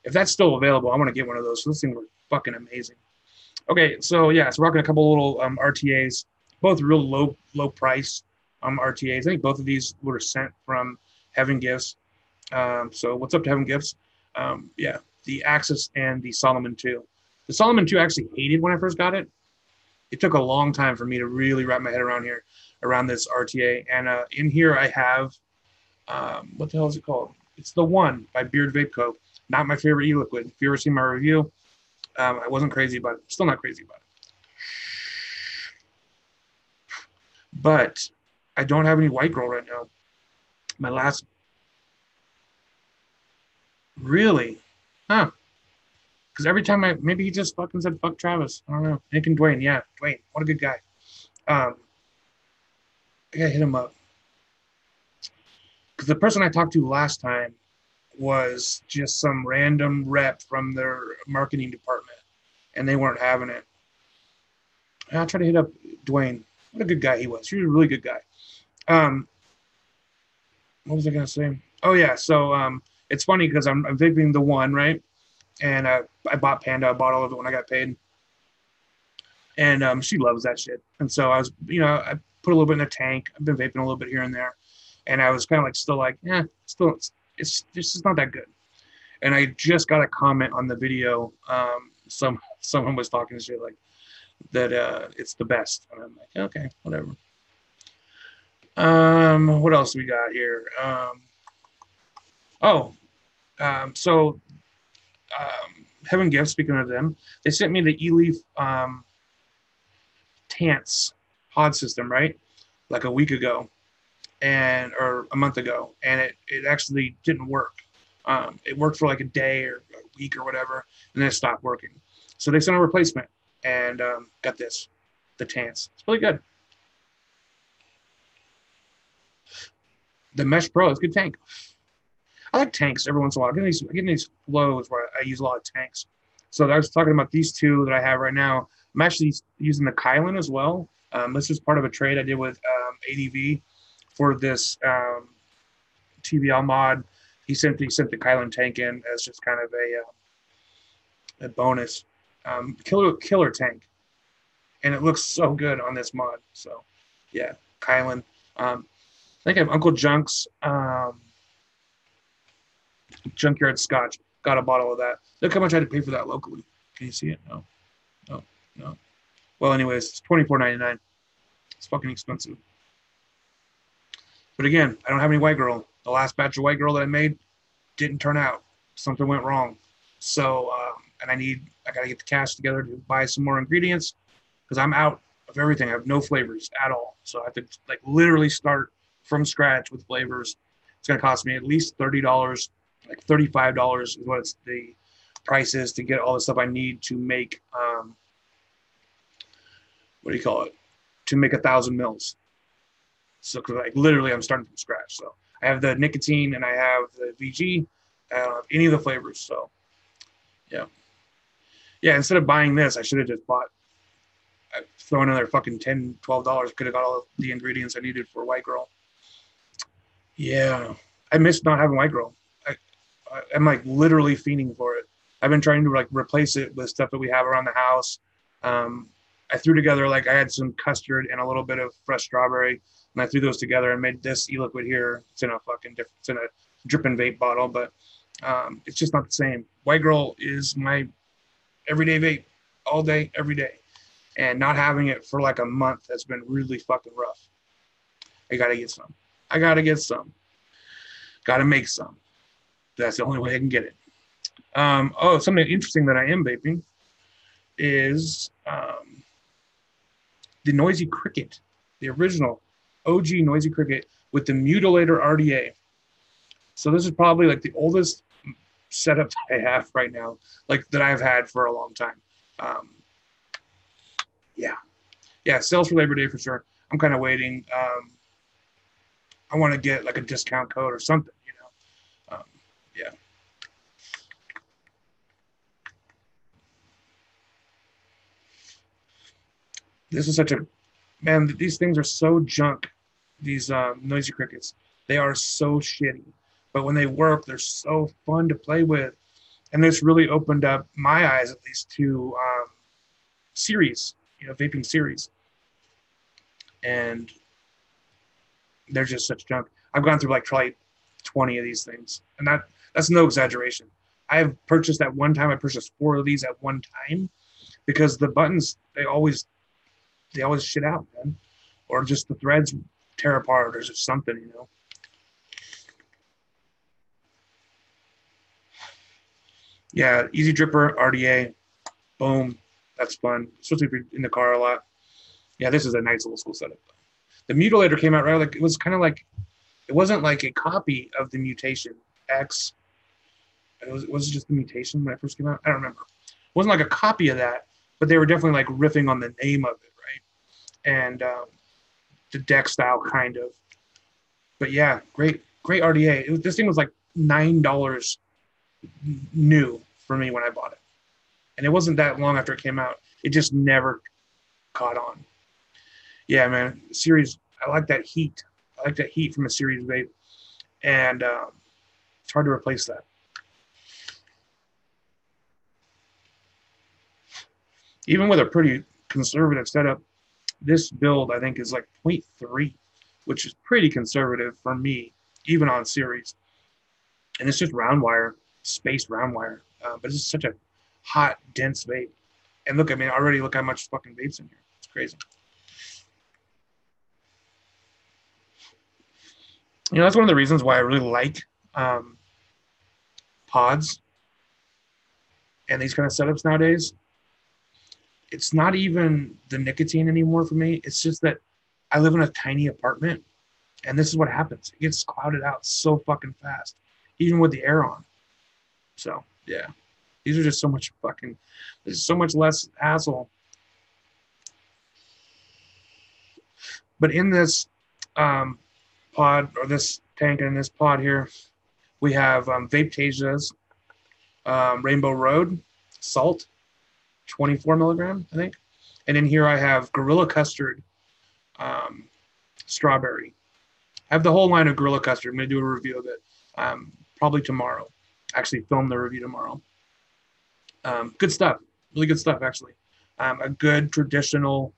If that's still available, I want to get one of those. Those things were fucking amazing. Okay, so yeah, so rocking a couple little um, RTAs, both real low low price um, RTAs. I think both of these were sent from Heaven Gifts. Um, so what's up to Heaven Gifts? Um, yeah, the Axis and the Solomon 2. The Solomon 2 actually hated when I first got it. It took a long time for me to really wrap my head around here, around this RTA. And uh, in here I have, um, what the hell is it called? It's the one by Beard Vape Co. Not my favorite e-liquid. If you ever seen my review, um, I wasn't crazy about it. Still not crazy about it. But I don't have any white girl right now. My last. Really? Huh. Because every time I, maybe he just fucking said fuck Travis. I don't know. Nick and Dwayne. Yeah, Dwayne. What a good guy. Um, I gotta hit him up. Because the person I talked to last time was just some random rep from their marketing department, and they weren't having it. I tried to hit up Dwayne. What a good guy he was. He was a really good guy. Um, what was I gonna say? Oh yeah, so um, it's funny because I'm, I'm vaping the one right, and uh, I bought Panda. I bought all of it when I got paid, and um, she loves that shit. And so I was, you know, I put a little bit in the tank. I've been vaping a little bit here and there, and I was kind of like still like, yeah, still it's it's just not that good. And I just got a comment on the video. Um, some someone was talking to shit like that. Uh, it's the best, and I'm like, okay, whatever. Um, what else we got here? Um, oh, um, so um, Heaven Gift, speaking of them, they sent me the eLeaf um, Tance pod system, right? Like a week ago, and or a month ago, and it it actually didn't work. Um, it worked for like a day or a week or whatever, and then it stopped working. So they sent a replacement, and um, got this, the Tance. It's really good. The Mesh Pro is good tank. I like tanks every once in a while. I get these, I get these flows where I use a lot of tanks. So I was talking about these two that I have right now. I'm actually using the Kylin as well. Um, this is part of a trade I did with um, ADV for this um, TVL mod. He sent he sent the Kylin tank in as just kind of a uh, a bonus um, killer killer tank, and it looks so good on this mod. So, yeah, Kylin. Um, I think I have Uncle Junk's um, Junkyard Scotch. Got a bottle of that. Look how much I had to pay for that locally. Can you see it? No, no, no. Well, anyways, it's twenty four ninety nine. It's fucking expensive. But again, I don't have any white girl. The last batch of white girl that I made didn't turn out. Something went wrong. So, um, and I need, I got to get the cash together to buy some more ingredients because I'm out of everything. I have no flavors at all. So I have to like literally start from scratch with flavors. It's going to cost me at least $30, like $35 is what it's the price is to get all the stuff I need to make, um, what do you call it? To make a thousand mils. So, cause like literally, I'm starting from scratch. So I have the nicotine and I have the VG. I don't have any of the flavors. So, yeah, yeah. Instead of buying this, I should have just bought. I thrown another fucking 10 dollars. Could have got all the ingredients I needed for White Girl. Yeah, I miss not having White Girl. I, I, I'm like literally fiending for it. I've been trying to like replace it with stuff that we have around the house. Um, I threw together like I had some custard and a little bit of fresh strawberry and I threw those together and made this e-liquid here. It's in a fucking it's in a dripping vape bottle, but um, it's just not the same. White Girl is my everyday vape, all day, every day, and not having it for like a month has been really fucking rough. I gotta get some. I gotta get some. Gotta make some. That's the only way I can get it. Um, oh, something interesting that I am vaping is um, the Noisy Cricket, the original OG Noisy Cricket with the Mutilator RDA. So this is probably like the oldest setup I have right now, like that I've had for a long time. Um, yeah, yeah, sales for Labor Day for sure. I'm kind of waiting. Um, I want to get like a discount code or something, you know. Um, yeah. This is such a man. These things are so junk these um, noisy crickets. They are so shitty, but when they work, they're so fun to play with, and this really opened up my eyes, at least, to um, series, you know, vaping series, and they're just such junk. I've gone through like probably 20 of these things, and that that's no exaggeration. I've purchased at one time. I purchased four of these at one time because the buttons they always they always shit out, man, or just the threads tear apart or something, you know. Yeah, easy dripper, RDA, boom, that's fun. Especially if you're in the car a lot. Yeah, this is a nice old school setup. The Mutilator came out right like it was kind of like it wasn't like a copy of the Mutation X. It was, was it just the Mutation when it first came out? I don't remember. It wasn't like a copy of that, but they were definitely like riffing on the name of it, right? And um, the deck style kind of. But yeah, great, great RDA. Was, this thing was like nine dollars new for me when I bought it, and it wasn't that long after it came out. It just never caught on. Yeah, man, series. I like that heat. I like that heat from a series vape, and um, it's hard to replace that. Even with a pretty conservative setup, this build I think is like 0.3, which is pretty conservative for me, even on series. And it's just round wire, spaced round wire, uh, but it's such a hot, dense vape. And look, I mean, already look how much fucking vape's in here. It's crazy. You know, that's one of the reasons why I really like um, pods and these kind of setups nowadays it's not even the nicotine anymore for me. It's just that I live in a tiny apartment and this is what happens. It gets clouded out so fucking fast, even with the air on. So yeah, these are just so much fucking, there's so much less hassle. But in this um, pod or this tank and this pod here, we have um, Vape um, Rainbow Road, Salt, 24 milligram, I think. And in here I have Gorilla Custard, um, Strawberry. I have the whole line of Gorilla Custard. I'm going to do a review of it um, probably tomorrow. Actually, film the review tomorrow. Um, good stuff. Really good stuff, actually. Um, a good traditional,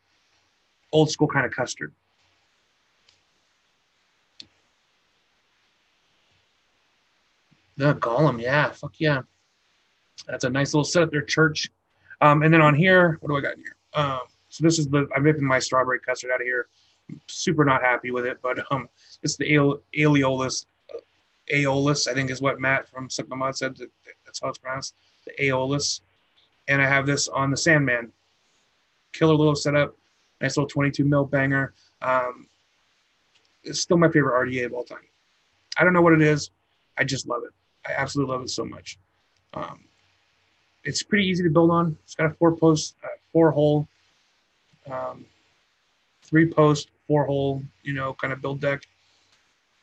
old school kind of custard. The Golem, yeah, fuck yeah. That's a nice little setup there, church. Um, and then on here, what do I got here? Um, so this is the I'm making my strawberry custard out of here. Super not happy with it, but um, it's the Aeolus. Aeolus, I think, is what Matt from Sigma Mod said. That, that's how it's pronounced. The Aeolus, and I have this on the Sandman. Killer little setup, nice little 22 mil banger. Um, it's still my favorite RDA of all time. I don't know what it is. I just love it. I absolutely love it so much. Um, it's pretty easy to build on. It's got a four post, uh, four hole, um, three post, four hole, you know, kind of build deck.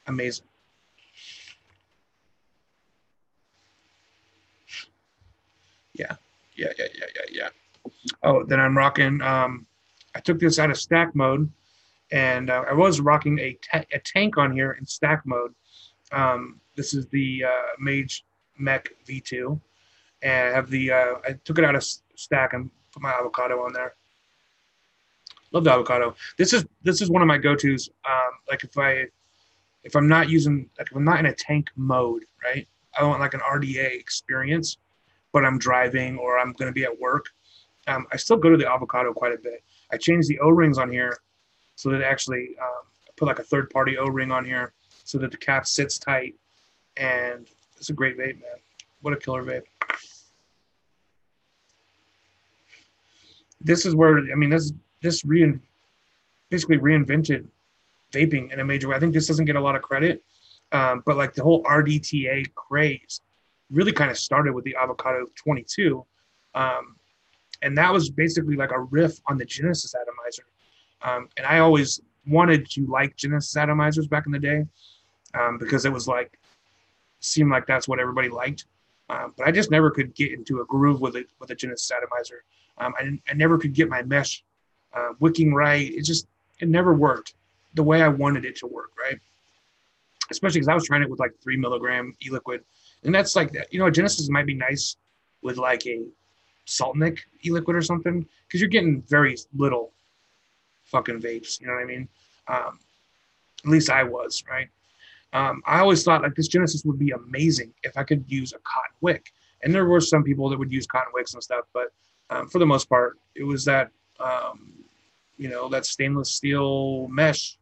Amazing. Yeah, yeah, yeah, yeah, yeah, yeah. Oh, then I'm rocking. Um, I took this out of stack mode, and uh, I was rocking a, ta- a tank on here in stack mode. Um, this is the uh, Mage Mech V2, and I have the uh, I took it out of stack and put my avocado on there. Love the avocado. This is this is one of my go-tos. Um, like if I if I'm not using like if I'm not in a tank mode, right? I want like an RDA experience, but I'm driving or I'm going to be at work. Um, I still go to the avocado quite a bit. I changed the O-rings on here so that actually um, put like a third-party O-ring on here so that the cap sits tight, and it's a great vape, man. What a killer vape. This is where I mean this this rein, basically reinvented vaping in a major way. I think this doesn't get a lot of credit, um, but like the whole RDTA craze really kind of started with the Avocado 22. Um, and that was basically like a riff on the Genesis atomizer. Um, and I always wanted to like Genesis atomizers back in the day um, because it was like, seemed like that's what everybody liked. Um, but I just never could get into a groove with it with a Genesis atomizer. Um, I, I never could get my mesh uh, wicking right. It just, it never worked the way I wanted it to work, right? Especially because I was trying it with like three milligram e liquid, and that's like you know Genesis might be nice with like a Saltnik e liquid or something because you're getting very little fucking vapes. You know what I mean? Um, at least I was right. Um, I always thought like this Genesis would be amazing if I could use a cotton wick, and there were some people that would use cotton wicks and stuff, but um, for the most part, it was that um, you know that stainless steel mesh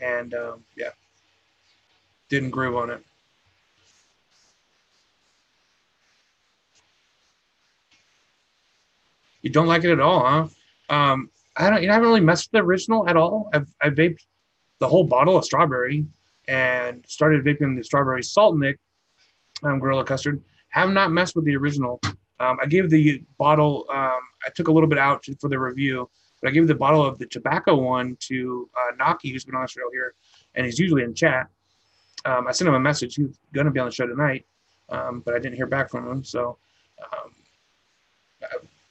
and um, yeah, didn't groove on it. You don't like it at all, huh? Um, I don't. You haven't really messed with the original at all. I've I vaped the whole bottle of strawberry and started vaping the strawberry Saltnik um, Gorilla Custard. Have not messed with the original. Um, I gave the bottle. Um, I took a little bit out for the review but I gave the bottle of the tobacco one to uh, Naki, who's been on the show here, and he's usually in chat. Um, I sent him a message. He's going to be on the show tonight, um, but I didn't hear back from him. So, um,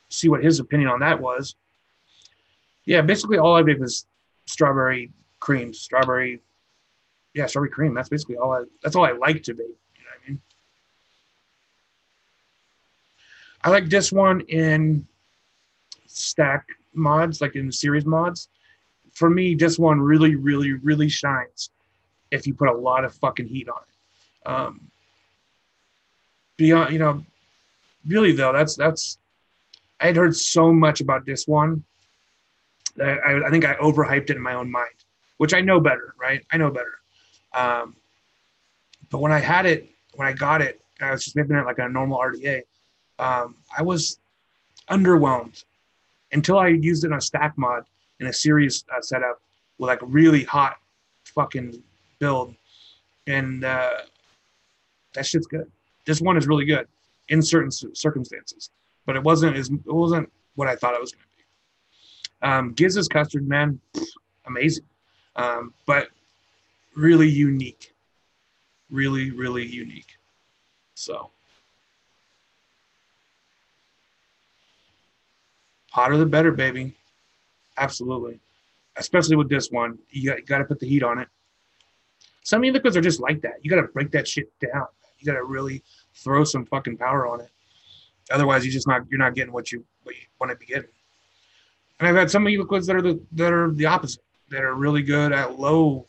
see what his opinion on that was. Yeah, basically all I did was strawberry cream, strawberry. Yeah, strawberry cream. That's basically all I. That's all I like to be. You know what I mean? I like this one in stack mods, like in series mods, for me, this one really, really, really shines if you put a lot of fucking heat on it. Um, beyond, you know, really though, that's that's. I had heard so much about this one that I, I think I overhyped it in my own mind, which I know better, right? I know better. Um, but when I had it, when I got it, I was just making it like a normal RDA. Um, I was underwhelmed until I used it on a stack mod in a series uh, setup with like a really hot fucking build, and uh, that shit's good. This one is really good in certain circumstances, but it wasn't as it wasn't what I thought it was going to be. Um, Giz's custard, man, amazing, um, but really unique, really really unique. So. hotter the better, baby. Absolutely. Especially with this one, you got, to put the heat on it. Some of the liquids are just like that. You got to break that shit down. You got to really throw some fucking power on it. Otherwise, you just not you're not getting what you what you want to be getting. And I've had some e-liquids that are the that are the opposite, that are really good at low.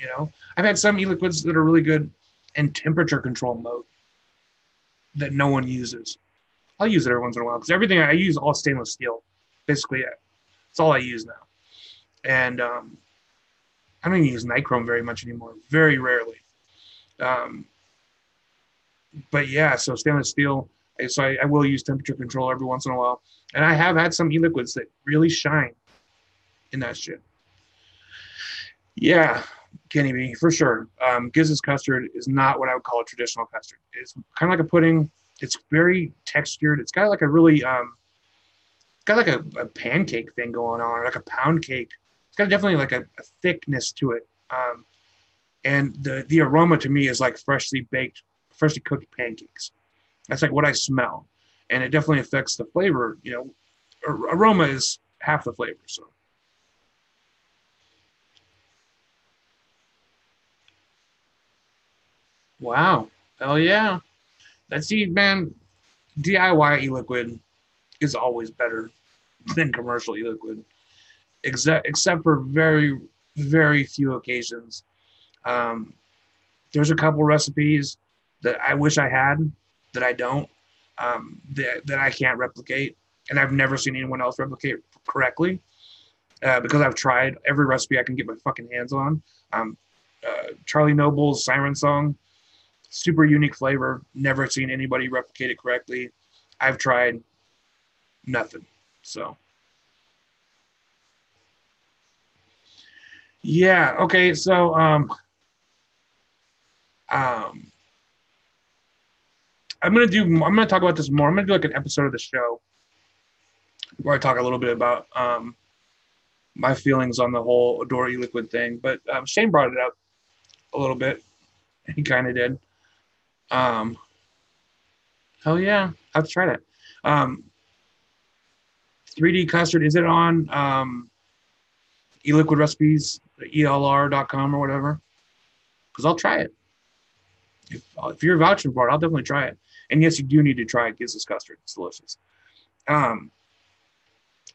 You know, I've had some e-liquids that are really good in temperature control mode that no one uses. I'll use it every once in a while because everything I use all stainless steel. Basically, it's all I use now. And um, I don't even use nichrome very much anymore. Very rarely. Um, but yeah, so stainless steel. So I, I, will use temperature control every once in a while, and I have had some e-liquids that really shine in that shit. Yeah, Kenny B for sure. Um, Giz's custard is not what I would call a traditional custard. It's kind of like a pudding. It's very textured. It's got like a really um, got like a, a pancake thing going on, like a pound cake. It's got definitely like a, a thickness to it. Um, and the the aroma to me is like freshly baked, freshly cooked pancakes. That's like what I smell, and it definitely affects the flavor. You know, aroma is half the flavor. So. Wow. Hell yeah. That seed man, DIY e-liquid is always better than commercial e-liquid, except except for very very few occasions. Um, there's a couple recipes that I wish I had that I don't um, that that I can't replicate, and I've never seen anyone else replicate correctly uh, because I've tried every recipe I can get my fucking hands on. Um, uh, Charlie Noble's Siren Song, super unique flavor. Never seen anybody replicate it correctly. I've tried nothing. So, yeah. Okay. So, um, um, I'm gonna do. I'm gonna talk about this more. I'm gonna do like an episode of the show where I talk a little bit about um, my feelings on the whole Adore Liquid thing. But um, Shane brought it up a little bit. He kind of did. Um, hell yeah, I've tried it. Um, 3D custard, is it on um, eLiquid recipes, elr.com or whatever? Because I'll try it. If, if you're vouching for it, I'll definitely try it. And yes, you do need to try it. Giz's custard. It's delicious. Um,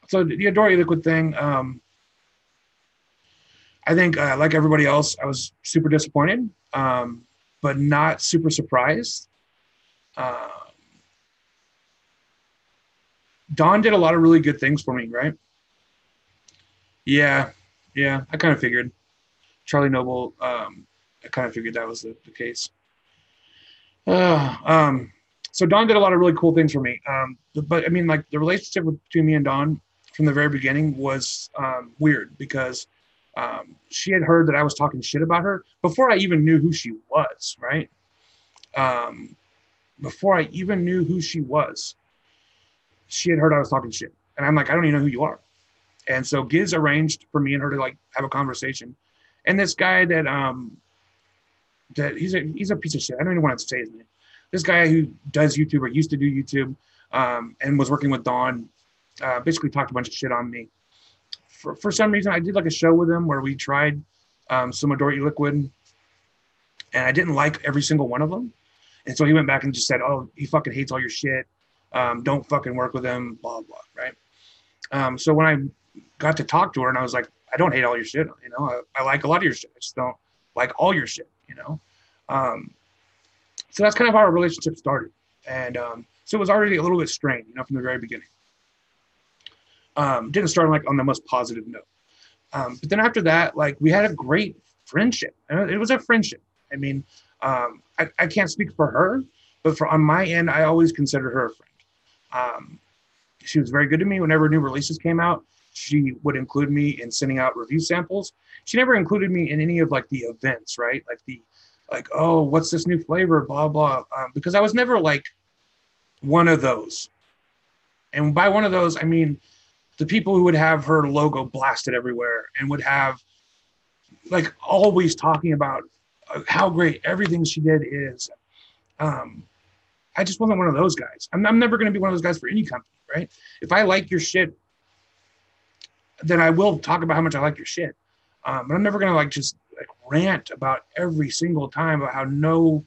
so the Adore Liquid thing, um, I think, uh, like everybody else, I was super disappointed, um, but not super surprised. Uh, Dawn did a lot of really good things for me, right? Yeah, yeah, I kind of figured. Charlie Noble, um, I kind of figured that was the, the case. Uh, um, so Dawn did a lot of really cool things for me. Um, but I mean, like the relationship between me and Dawn from the very beginning was um, weird because um, she had heard that I was talking shit about her before I even knew who she was, right? Um, before I even knew who she was she had heard I was talking shit. And I'm like, I don't even know who you are. And so Giz arranged for me and her to like have a conversation. And this guy that um that he's a he's a piece of shit. I don't even want to say his name. This guy who does YouTube or used to do YouTube um, and was working with Dawn uh, basically talked a bunch of shit on me. For, for some reason, I did like a show with him where we tried um, some Adore Liquid, and I didn't like every single one of them. And so he went back and just said, "Oh, he fucking hates all your shit um, don't fucking work with him, blah, blah, right? Um, so when I got to talk to her and I was like, I don't hate all your shit, you know, I, I like a lot of your shit. I just don't like all your shit, you know? Um, so that's kind of how our relationship started. And um, so it was already a little bit strained, you know, from the very beginning. Um, didn't start like on the most positive note. Um, but then after that, like we had a great friendship. It was a friendship. I mean, um, I, I can't speak for her, but for on my end, I always consider her a friend. Um, she was very good to me whenever new releases came out. She would include me in sending out review samples. She never included me in any of like the events, right? Like the, like, oh, what's this new flavor? Blah blah. Um, because I was never like one of those. And by one of those, I mean the people who would have her logo blasted everywhere and would have like always talking about uh, how great everything she did is. Um, I just wasn't one of those guys. I'm, I'm never going to be one of those guys for any company, right? If I like your shit, then I will talk about how much I like your shit. Um, but I'm never going to like just like rant about every single time about how no,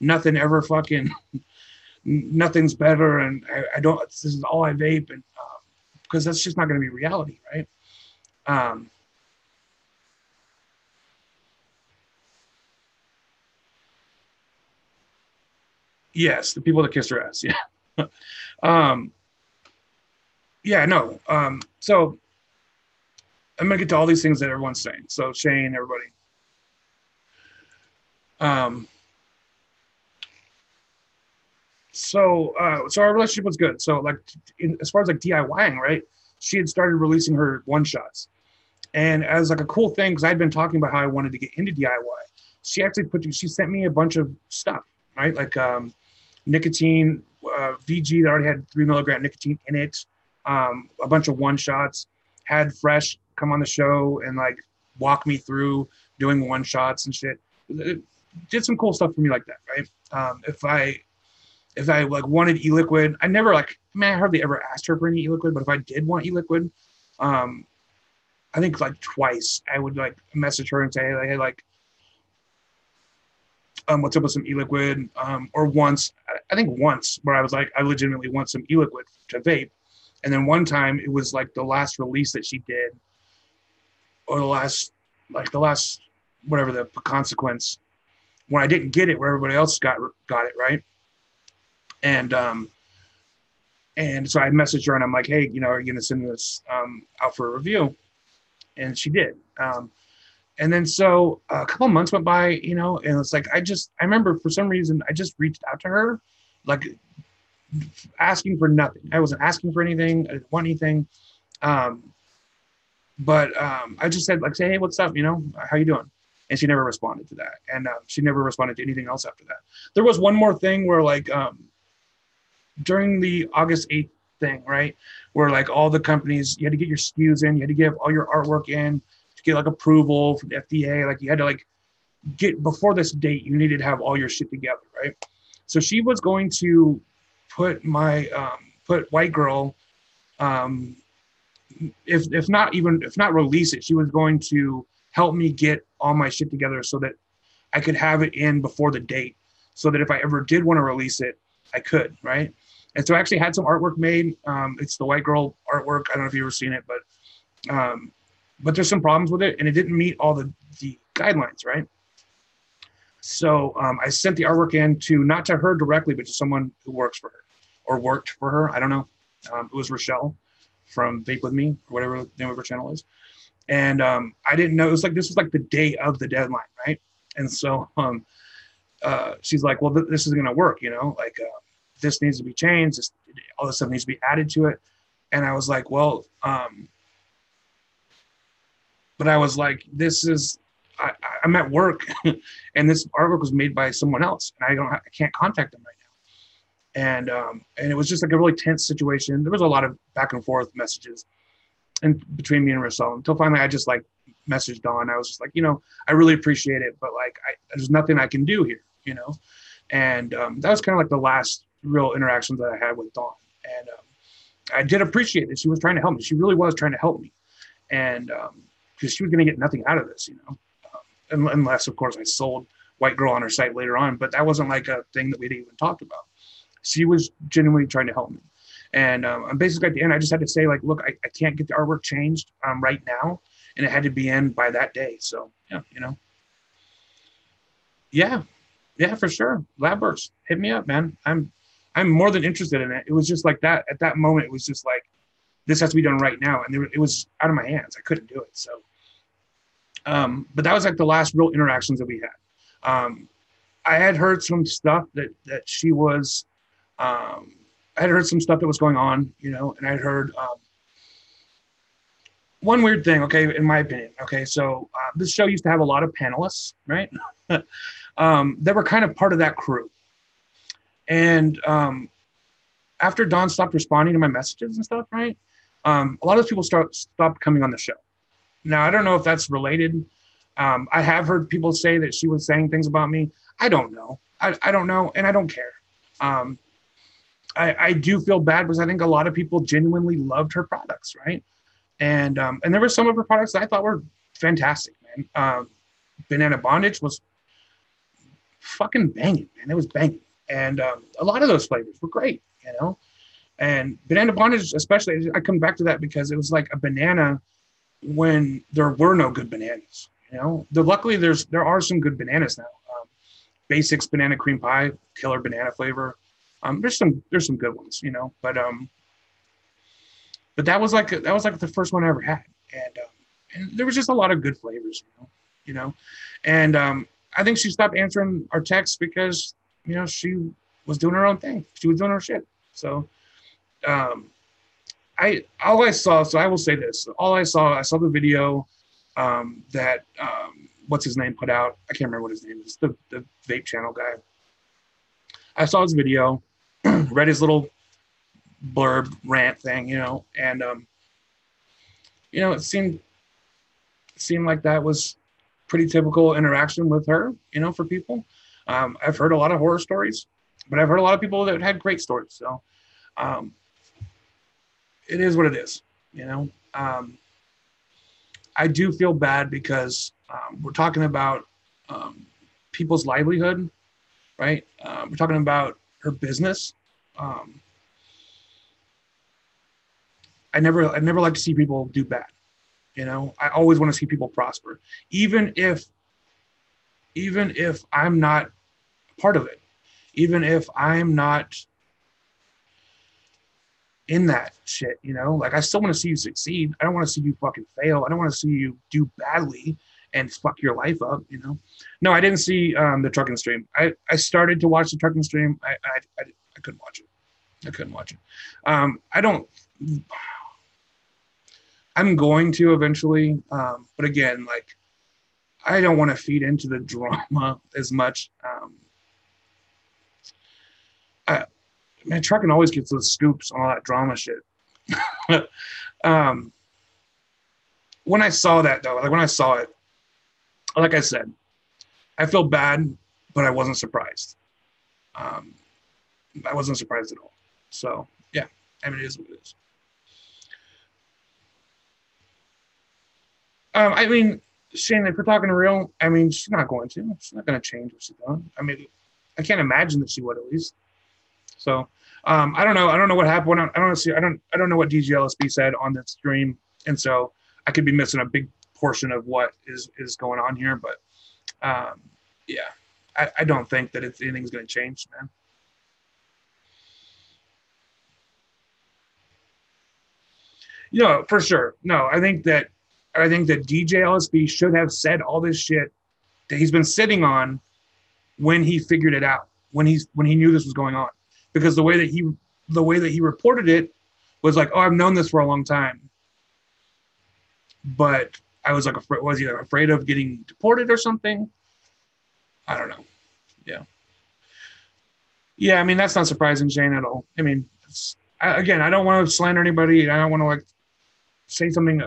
nothing ever fucking, nothing's better, and I, I, don't. This is all I vape, and because that's just not going to be reality, right? Um, yes, the people that kissed her ass. Yeah. um, yeah, no. Um, so I'm gonna get to all these things that everyone's saying. So Shane, everybody. Um, so uh, so our relationship was good. So like in, as far as like DIYing, right? She had started releasing her one shots, and as like a cool thing, because I'd been talking about how I wanted to get into DIY. She actually put she sent me a bunch of stuff, right? Like um, nicotine, uh, VG that already had three milligram nicotine in it, um, a bunch of one shots. Had Fresh come on the show and like walk me through doing one shots and shit. It did some cool stuff for me like that, right? Um, if I if I like wanted e-liquid, I never like I mean I hardly ever asked her for any e-liquid, but if I did want e-liquid, um, I think like twice I would like message her and say, hey, like, um, what's up with some e-liquid? Um, or once, I think once where I was like, I legitimately want some e-liquid to vape. And then one time it was like the last release that she did, or the last, like the last, whatever the consequence, when I didn't get it where everybody else got got it right. And um, and so I messaged her and I'm like, hey, you know, are you gonna send this um, out for a review? And she did. Um, and then so a couple months went by, you know, and it's like I just I remember for some reason I just reached out to her, like asking for nothing. I wasn't asking for anything. I didn't want anything. Um, but um, I just said like, say, hey, what's up? You know, how you doing? And she never responded to that, and um, she never responded to anything else after that. There was one more thing where like um, during the August eighth thing, right, where like all the companies you had to get your SKUs in, you had to give all your artwork in to get like approval from the FDA. Like you had to like get before this date, you needed to have all your shit together, right? So she was going to put my um, put White Girl, um, if if not even if not release it, she was going to help me get all my shit together so that I could have it in before the date, so that if I ever did want to release it, I could, right? And so I actually had some artwork made. Um, it's the White Girl artwork. I don't know if you've ever seen it, but um, but there's some problems with it, and it didn't meet all the the guidelines, right? So um, I sent the artwork in to not to her directly, but to someone who works for her or worked for her. I don't know. Um, it was Rochelle from Vape with Me or whatever the name of her channel is. And um, I didn't know it was like this was like the day of the deadline, right? And so um, uh, she's like, "Well, th- this is gonna work, you know, like uh, this needs to be changed. This, all this stuff needs to be added to it." And I was like, "Well," um, but I was like, "This is I, am at work, and this artwork was made by someone else, and I don't, I can't contact them right now. And um, and it was just like a really tense situation. There was a lot of back and forth messages, and between me and Russell, until finally I just like messaged Dawn. I was just like, you know, I really appreciate it, but like, I, there's nothing I can do here, you know. And um, that was kind of like the last real interactions that I had with Dawn, and um, I did appreciate that she was trying to help me. She really was trying to help me, and because um, she was going to get nothing out of this, you know unless of course I sold White Girl on her site later on. But that wasn't like a thing that we'd even talked about. She was genuinely trying to help me. And um, basically at the end, I just had to say like, look, I, I can't get the artwork changed um, right now, and it had to be in by that day. So yeah, you know, yeah, yeah, for sure. Labworks, hit me up, man. I'm I'm more than interested in it. It was just like that at that moment. It was just like this has to be done right now, and there, it was out of my hands. I couldn't do it. So um, but that was like the last real interactions that we had. Um, I had heard some stuff that that she was. Um, I had heard some stuff that was going on, you know, and I had heard um, one weird thing. Okay, in my opinion. Okay, so uh, this show used to have a lot of panelists, right? um, that were kind of part of that crew, and um, after Dawn stopped responding to my messages and stuff, right? Um, a lot of people start stopped coming on the show. Now, I don't know if that's related. Um, I have heard people say that she was saying things about me. I don't know. I, I don't know, and I don't care. Um, I, I do feel bad because I think a lot of people genuinely loved her products, right? And um, and there were some of her products that I thought were fantastic, man. Um, Banana Bondage was fucking banging, man. It was banging. And um, a lot of those flavors were great, you know. And banana bondage, especially, I come back to that because it was like a banana when there were no good bananas. You know, the, luckily there's there are some good bananas now. Um, Basics banana cream pie, killer banana flavor. Um, there's some there's some good ones, you know, but um, but that was like that was like the first one I ever had, and um, and there was just a lot of good flavors, you know, you know, and um, I think she stopped answering our texts because you know she was doing her own thing. She was doing her shit. So, um, I all I saw. So I will say this: all I saw, I saw the video um, that um, what's his name put out. I can't remember what his name is. The the vape channel guy. I saw his video, read his little blurb rant thing, you know, and um, you know, it seemed seemed like that was pretty typical interaction with her, you know, for people. Um, I've heard a lot of horror stories, but I've heard a lot of people that had great stories. So um, it is what it is, you know. Um, I do feel bad because um, we're talking about um, people's livelihood, right? Uh, we're talking about her business. I never, I never like to see people do bad. You know, I always want to see people prosper, even if, even if I'm not part of it, even if I'm not in that shit, you know, like I still want to see you succeed. I don't want to see you fucking fail. I don't want to see you do badly and fuck your life up, you know. No, I didn't see um, the trucking stream. I, I started to watch the trucking stream. I, I, I, I couldn't watch it. I couldn't watch it. Um, I don't. I'm going to eventually, um, but again, like I don't want to feed into the drama as much. Um, I, man, trucking always gets those scoops on all that drama shit. um, when I saw that though, like when I saw it, like I said, I feel bad, but I wasn't surprised. Um, I wasn't surprised at all. So yeah, I mean, it is what it is. Um, I mean, Shane, if we're talking real, I mean, she's not going to. She's not going to change what she's done. I mean, I can't imagine that she would at least. So um, I don't know. I don't know what happened. I don't see. I don't. I don't know what DJLSB said on that stream, and so I could be missing a big portion of what is is going on here. But um, yeah, I, I don't think that it's, anything's going to change, man. Know, for sure. No, I think that I think that DJ should have said all this shit that he's been sitting on when he figured it out, when he's when he knew this was going on. Because the way that he the way that he reported it was like, oh, I've known this for a long time. But I was like, afraid, was he afraid of getting deported or something? I don't know. Yeah. Yeah, I mean that's not surprising, Shane, at all. I mean, I, again, I don't want to slander anybody. I don't want to like say something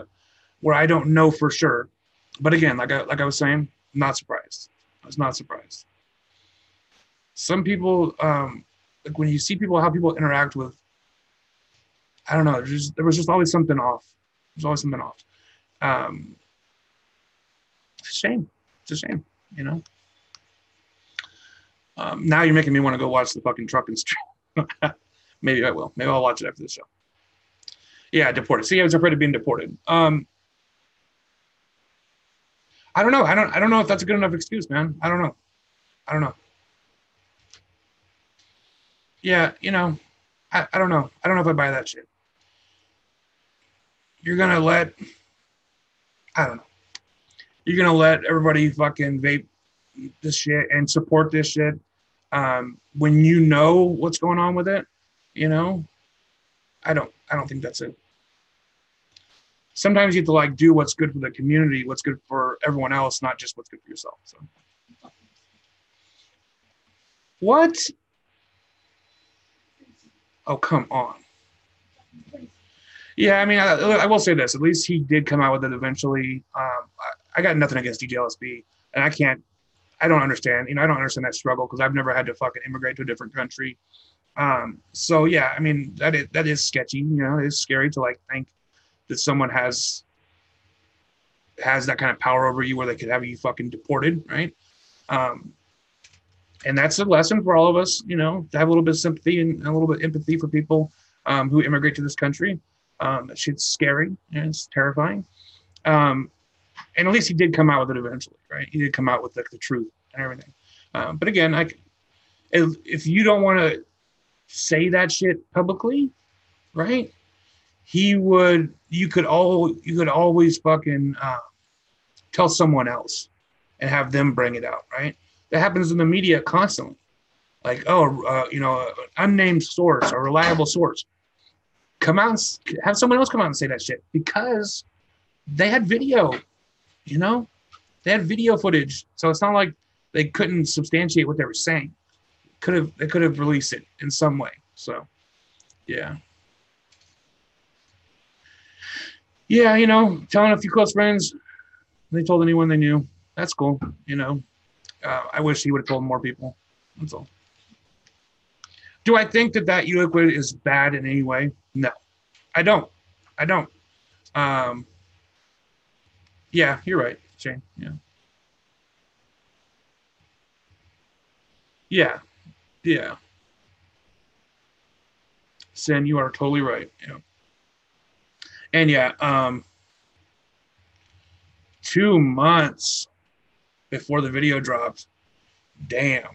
where I don't know for sure. But again, like I like I was saying, not surprised. I was not surprised. Some people, um, like when you see people, how people interact with, I don't know. Just, there was just always something off. There's always something off. Um, it's a shame. It's a shame. You know. Um, now you're making me want to go watch the fucking trucking stream. Maybe I will. Maybe I'll watch it after the show. Yeah, deported. See, I was afraid of being deported. Um, I don't know. I don't. I don't know if that's a good enough excuse, man. I don't know. I don't know. Yeah, you know, I, I don't know. I don't know if I buy that shit. You're gonna let. I don't know. You're gonna let everybody fucking vape this shit and support this shit um, when you know what's going on with it. You know, I don't. I don't think that's it sometimes you have to like do what's good for the community, what's good for everyone else, not just what's good for yourself. So, what? Oh, come on. Yeah, I mean, I, I, will say this. At least he did come out with it eventually. Um, I, I, got nothing against DJLSB, and I can't. I don't understand. You know, I don't understand that struggle because I've never had to fucking immigrate to a different country. Um, so yeah, I mean, that is that is sketchy. You know, it's scary to like think that someone has has that kind of power over you where they could have you fucking deported, right? Um, and that's a lesson for all of us, you know, to have a little bit of sympathy and a little bit of empathy for people um, who immigrate to this country. Um, shit's scary and it's terrifying. Um, and at least he did come out with it eventually, right? He did come out with like the truth and everything. Um, but again, I, if, if you don't want to say that shit publicly, right? He would. You could all. You could always fucking uh, tell someone else and have them bring it out, right? That happens in the media constantly. Like, oh, uh, you know, unnamed source, a reliable source. Come out and have someone else come out and say that shit because they had video, you know, they had video footage. So it's not like they couldn't substantiate what they were saying. Could have they could have released it in some way. So, yeah. Yeah, you know, telling a few close friends, they told anyone they knew. That's cool. You know, uh, I wish he would have told more people. That's all. Do I think that that e-liquid is bad in any way? No, I don't. I don't. Um, yeah, you're right, Shane. Yeah. Yeah. Yeah. Sin, you are totally right. Yeah. And yeah, um, two months before the video dropped. Damn.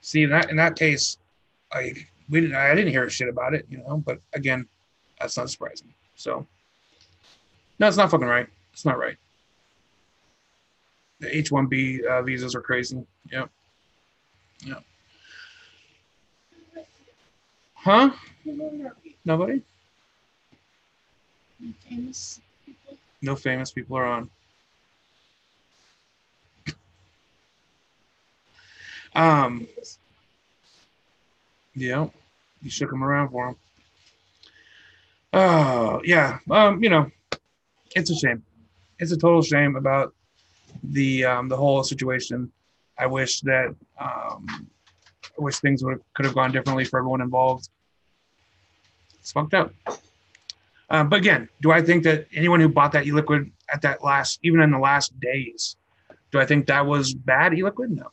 See that in that case, I we didn't I didn't hear shit about it, you know. But again, that's not surprising. So no, it's not fucking right. It's not right. The H one B uh, visas are crazy. Yep. Yep. Huh? Nobody? No famous people. No famous people are on. Um, yeah, you shook him around for him. Oh, yeah. Um, you know, it's a shame. It's a total shame about the um, the whole situation. I wish that um, I wish things would could have gone differently for everyone involved. It's fucked up. Uh, but again, do I think that anyone who bought that e-liquid at that last, even in the last days, do I think that was bad e-liquid? No,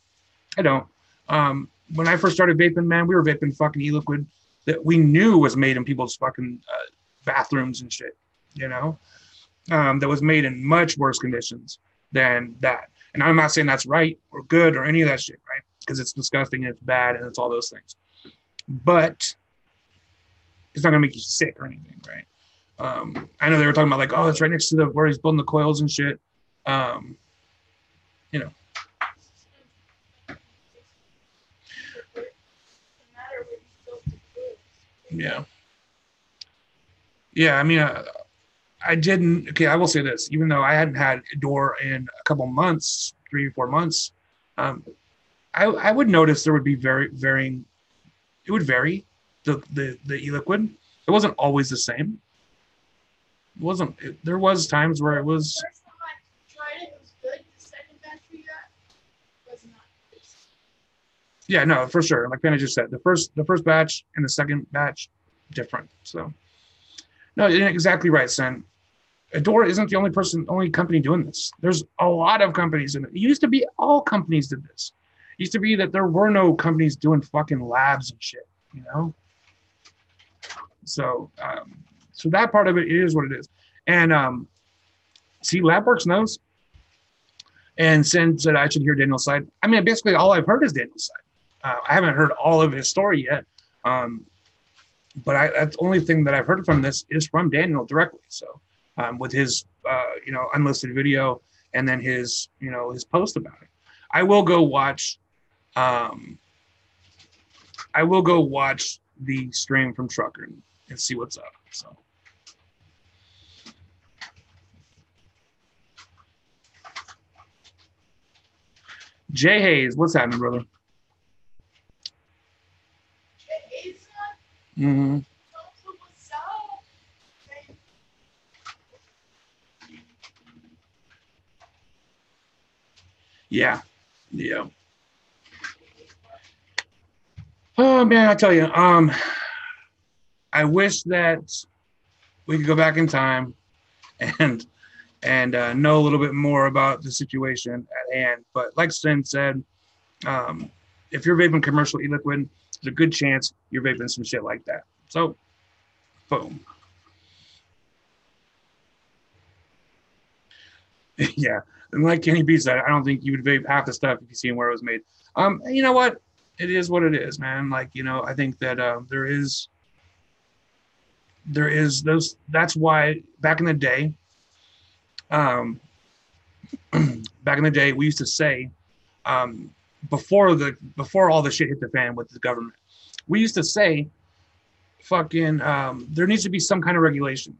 I don't. Um, when I first started vaping, man, we were vaping fucking e-liquid that we knew was made in people's fucking uh, bathrooms and shit, you know, um, that was made in much worse conditions than that. And I'm not saying that's right or good or any of that shit, right? Because it's disgusting and it's bad and it's all those things. But it's not gonna make you sick or anything, right? Um, I know they were talking about like, oh, it's right next to the where he's building the coils and shit. Um, you know, yeah, yeah. I mean, uh, I didn't. Okay, I will say this: even though I hadn't had a door in a couple months, three or four months, um, I, I would notice there would be very varying. It would vary the the the e-liquid. It wasn't always the same. It wasn't. It, there was times where it was. First time I tried it, it was good. The second batch we got was not. Yeah, no, for sure. Like Penny just said, the first the first batch and the second batch different. So, no, exactly right, Sen. Adora isn't the only person, only company doing this. There's a lot of companies in it. It used to be all companies did this. It used to be that there were no companies doing fucking labs and shit. You know. So, um, so that part of it is what it is. And um, see, LabWorks knows. And Sen said I should hear Daniel's side. I mean, basically all I've heard is Daniel's side. Uh, I haven't heard all of his story yet. Um, but I, that's the only thing that I've heard from this is from Daniel directly. So um, with his, uh, you know, unlisted video and then his, you know, his post about it. I will go watch. Um, I will go watch the stream from Trucker and, and see what's up. So. Jay Hayes, what's happening, brother? It's not Mm-hmm. Yeah, yeah. Oh man, I tell you, um, I wish that we could go back in time and and uh, know a little bit more about the situation at hand. But like Sin said, um, if you're vaping commercial e-liquid, there's a good chance you're vaping some shit like that. So, boom. yeah, and like Kenny B said, I don't think you would vape half the stuff if you seen where it was made. Um, you know what? It is what it is, man. Like you know, I think that uh, there is, there is those. That's why back in the day, um, back in the day, we used to say, um, before the before all the shit hit the fan with the government, we used to say, fucking, um, there needs to be some kind of regulation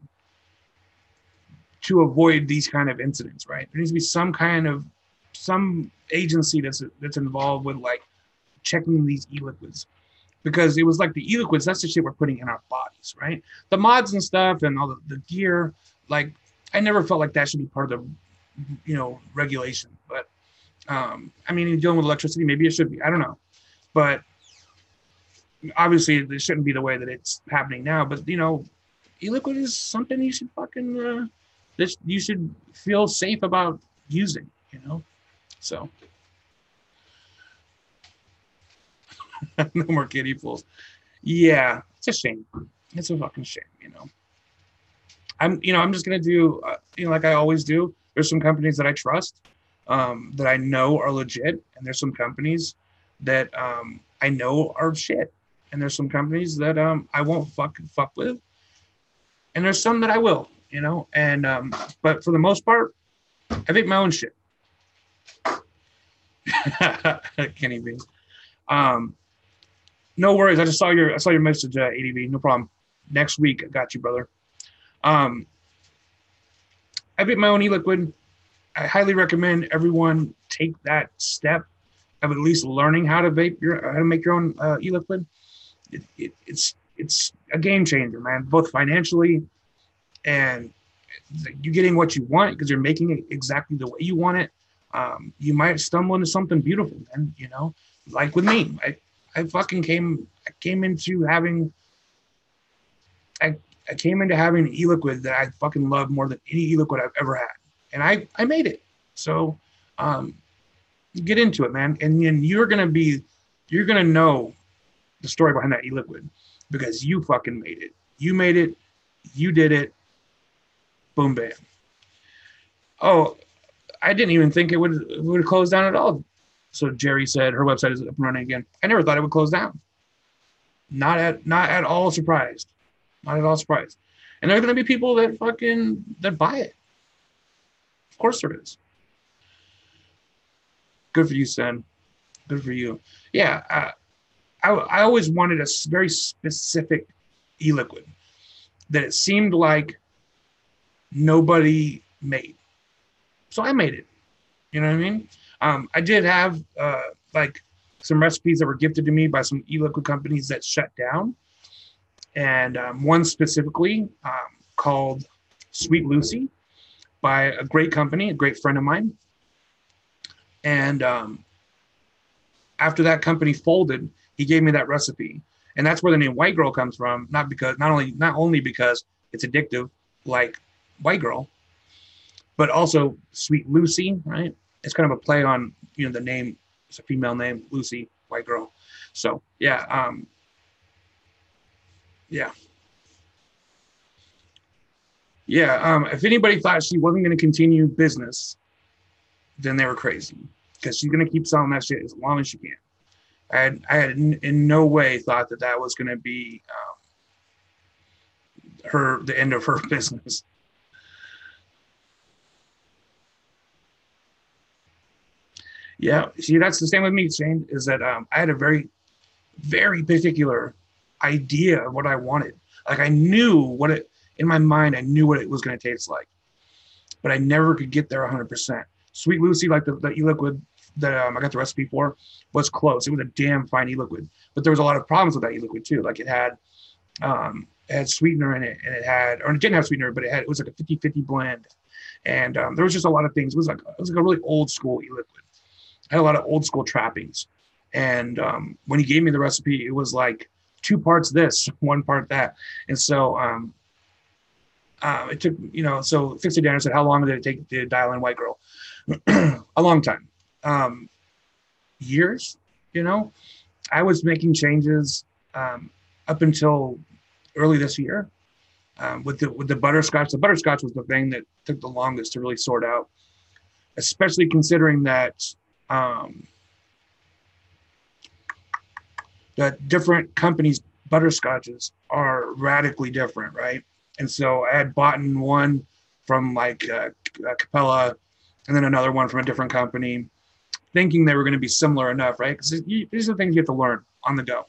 to avoid these kind of incidents, right? There needs to be some kind of some agency that's that's involved with like checking these e-liquids. Because it was like the e-liquids that's the shit we're putting in our bodies right? The mods and stuff and all the, the gear like i never felt like that should be part of the you know regulation. But um i mean dealing with electricity maybe it should be i don't know but obviously it shouldn't be the way that it's happening now but you know e-liquid is something you should fucking uh this you should feel safe about using you know so no more kiddie pools. Yeah, it's a shame. It's a fucking shame, you know. I'm, you know, I'm just gonna do, uh, you know, like I always do. There's some companies that I trust, um, that I know are legit, and there's some companies that um, I know are shit, and there's some companies that um, I won't fuck fuck with, and there's some that I will, you know. And um, but for the most part, I make my own shit. Kenny B. Um, no worries. I just saw your I saw your message, uh, ADV. No problem. Next week, I got you, brother. Um, I vape my own e-liquid. I highly recommend everyone take that step of at least learning how to vape your how to make your own uh, e-liquid. It, it, it's it's a game changer, man. Both financially and you're getting what you want because you're making it exactly the way you want it. Um, you might stumble into something beautiful, and you know, like with me, I I fucking came I came into having I I came into having an e-liquid that I fucking love more than any e-liquid I've ever had. And I I made it. So um get into it, man. And then you're gonna be you're gonna know the story behind that e-liquid because you fucking made it. You made it, you did it, boom bam. Oh, I didn't even think it would it would close down at all. So Jerry said her website is up and running again. I never thought it would close down. Not at not at all surprised. Not at all surprised. And there are gonna be people that fucking that buy it. Course there is. Good for you, Sen. Good for you. Yeah, uh, I I always wanted a very specific e-liquid that it seemed like nobody made. So I made it. You know what I mean? Um, I did have uh, like some recipes that were gifted to me by some e-liquid companies that shut down, and um, one specifically um, called Sweet Lucy by a great company, a great friend of mine. And um, after that company folded, he gave me that recipe, and that's where the name White Girl comes from. Not because not only not only because it's addictive, like White Girl, but also Sweet Lucy, right? it's kind of a play on you know the name. It's a female name, Lucy, white girl. So yeah, um, yeah, yeah. Um, if anybody thought she wasn't going to continue business, then they were crazy because she's going to keep selling that shit as long as she can. I had, I had in, in no way thought that that was going to be um, her the end of her business. Yeah, see, that's the same with me, Shane. Is that um, I had a very, very particular idea of what I wanted. Like I knew what it in my mind. I knew what it was going to taste like, but I never could get there 100. percent Sweet Lucy, like the, the e-liquid that um, I got the recipe for, was close. It was a damn fine e-liquid, but there was a lot of problems with that e-liquid too. Like it had, um, it had sweetener in it, and it had, or it didn't have sweetener, but it had, it was like a 50-50 blend, and um, there was just a lot of things. It was like it was like a really old school e-liquid had a lot of old school trappings. And um, when he gave me the recipe, it was like two parts this, one part that. And so um, uh, it took, you know, so Fix It Down said, how long did it take to dial in White Girl? a long time. Um, years, You know, I was making changes um, up until early this year um, with the with the butterscotch. The butterscotch was the thing that took the longest to really sort out, especially considering that um, that different companies' butterscotches are radically different, right? And so I had bought one from like uh, uh Capella, and then another one from a different company, thinking they were going to be similar enough, right? Because these are things you have to learn on the go.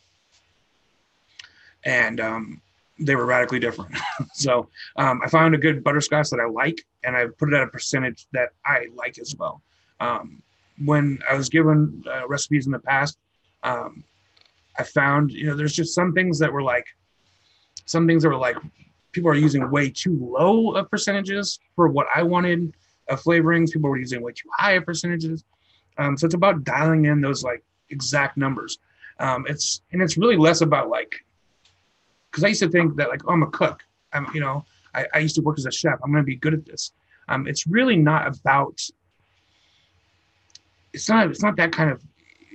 And um, they were radically different. so um, I found a good butterscotch that I like, and I put it at a percentage that I like as well. Um, when I was given uh, recipes in the past, um, I found you know there's just some things that were like, some things that were like people are using way too low of percentages for what I wanted of flavorings. People were using way too high of percentages. Um, so it's about dialing in those like exact numbers. Um, it's and it's really less about like because I used to think that like oh, I'm a cook. I'm you know I, I used to work as a chef. I'm going to be good at this. Um, it's really not about. It's not. It's not that kind of.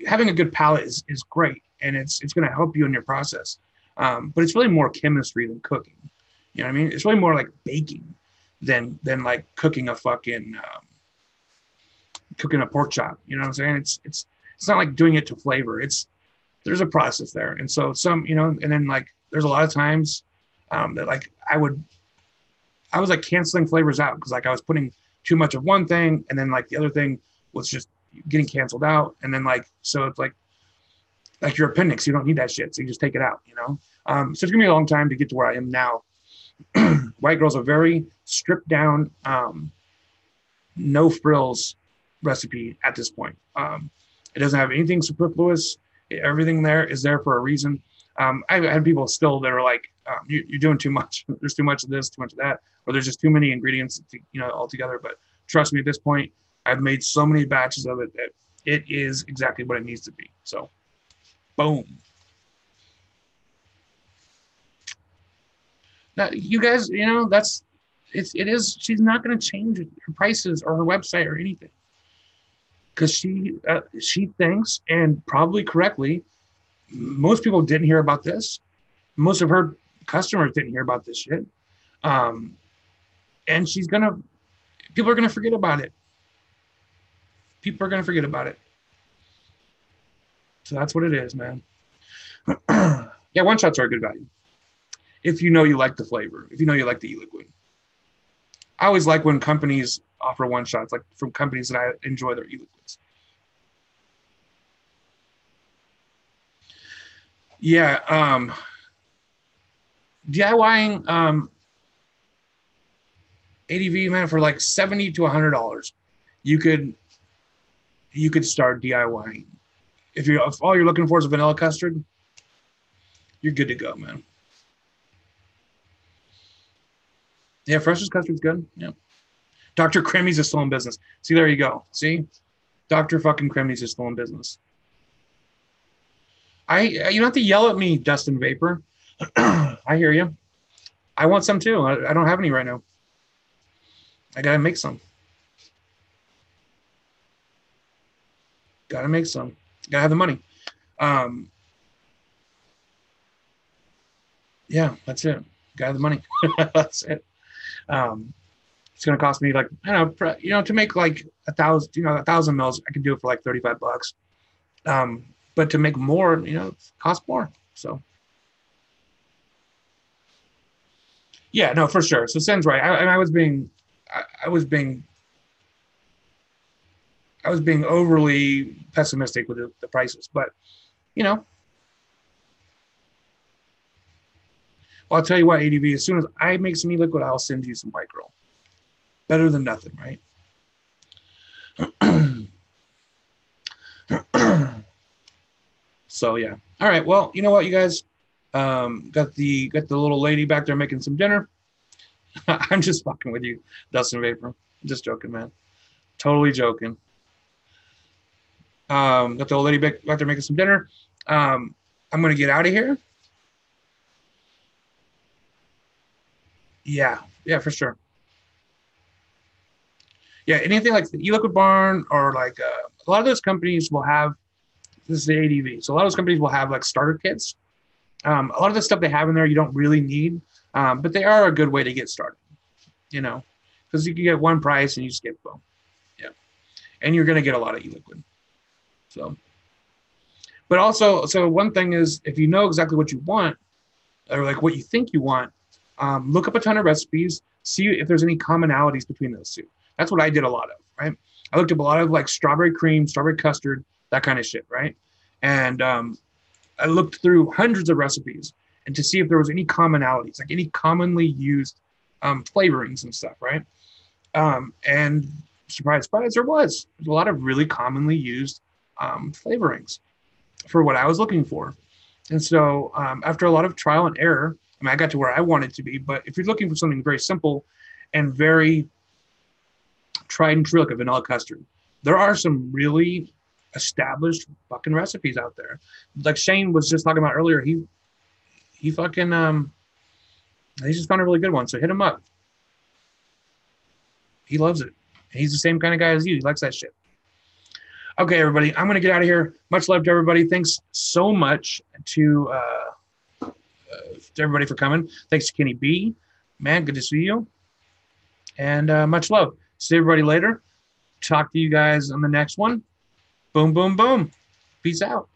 Having a good palate is, is great, and it's it's going to help you in your process. Um, but it's really more chemistry than cooking. You know what I mean? It's really more like baking than than like cooking a fucking um, cooking a pork chop. You know what I'm saying? It's it's it's not like doing it to flavor. It's there's a process there, and so some you know, and then like there's a lot of times um, that like I would, I was like canceling flavors out because like I was putting too much of one thing and then like the other thing was just getting canceled out. And then like, so it's like, like your appendix, you don't need that shit. So you just take it out, you know? Um, so it's gonna be a long time to get to where I am now. White Girl's a very stripped down, um, no frills recipe at this point. Um, it doesn't have anything superfluous. Everything there is there for a reason um, I've had people still that are like, um, you, are doing too much. There's too much of this, too much of that, or there's just too many ingredients, to, you know, altogether. But trust me, at this point, I've made so many batches of it that it is exactly what it needs to be. So, boom. Now, you guys, you know, that's it's it is. She's not going to change her prices or her website or anything because she uh, she thinks and probably correctly most people didn't hear about this. Most of her customers didn't hear about this shit. Um, and she's gonna, people are gonna forget about it. People are gonna forget about it. So that's what it is, man. yeah, one shots are a good value. If you know you like the flavor, if you know you like the e-liquid. I always like when companies offer one shots, like from companies that I enjoy their e-liquids. Yeah. Um, DIYing um, ADV man for like seventy to hundred dollars, you could you could start DIYing. If you if all you're looking for is a vanilla custard, you're good to go, man. Yeah, Fresh's custard's good. Yeah. Dr. Crimmy's is still in business. See, there you go. See? Dr. fucking Crimmy's is still in business. I you don't have to yell at me, Dustin Vapor. I hear you. I want some too. I, I don't have any right now. I gotta make some. Gotta make some. Gotta have the money. Um, yeah, that's it. Gotta have the money. that's it. Um, it's gonna cost me like I don't know, you know, to make like a thousand, you know, a thousand mils. I can do it for like thirty-five bucks. Um, but to make more, you know, cost more. So yeah, no, for sure. So Sen's right. I, I was being, I, I was being, I was being overly pessimistic with the, the prices, but you know, I'll tell you what, ADV, as soon as I make some e-liquid, I'll send you some white girl. Better than nothing, right? So yeah. All right. Well, you know what, you guys um, got the got the little lady back there making some dinner. I'm just fucking with you, Dustin Vapor. Just joking, man. Totally joking. Um, got the old lady back, back there making some dinner. Um, I'm gonna get out of here. Yeah, yeah, for sure. Yeah, anything like the E-Liquid Barn or like uh, a lot of those companies will have This is the ADV. So a lot of those companies will have like starter kits. Um, a lot of the stuff they have in there you don't really need, um, but they are a good way to get started. You know, because you can get one price and you just get boom, yeah, and you're gonna get a lot of e-liquid. So, but also, so one thing is if you know exactly what you want, or like what you think you want, um, look up a ton of recipes, see if there's any commonalities between those two. That's what I did a lot of, right? I looked up a lot of like strawberry cream, strawberry custard, that kind of shit, right? And um, I looked through hundreds of recipes and to see if there was any commonalities, like any commonly used um, flavorings and stuff, right? Um, and surprise, surprise, there was. There's a lot of really commonly used um, flavorings for what I was looking for. And so um, after a lot of trial and error, I mean, I got to where I wanted to be. But if you're looking for something very simple and very tried and true, like a vanilla custard, there are some really established fucking recipes out there. Like Shane was just talking about earlier, he he fucking um he just found a really good one. So hit him up. He loves it. He's the same kind of guy as you. He likes that shit. Okay, everybody, I'm gonna get out of here. Much love to everybody. Thanks so much to uh, to everybody for coming. Thanks to Kenny B. Man, good to see you. And uh, much love. See everybody later. Talk to you guys on the next one. Boom, boom, boom. Peace out.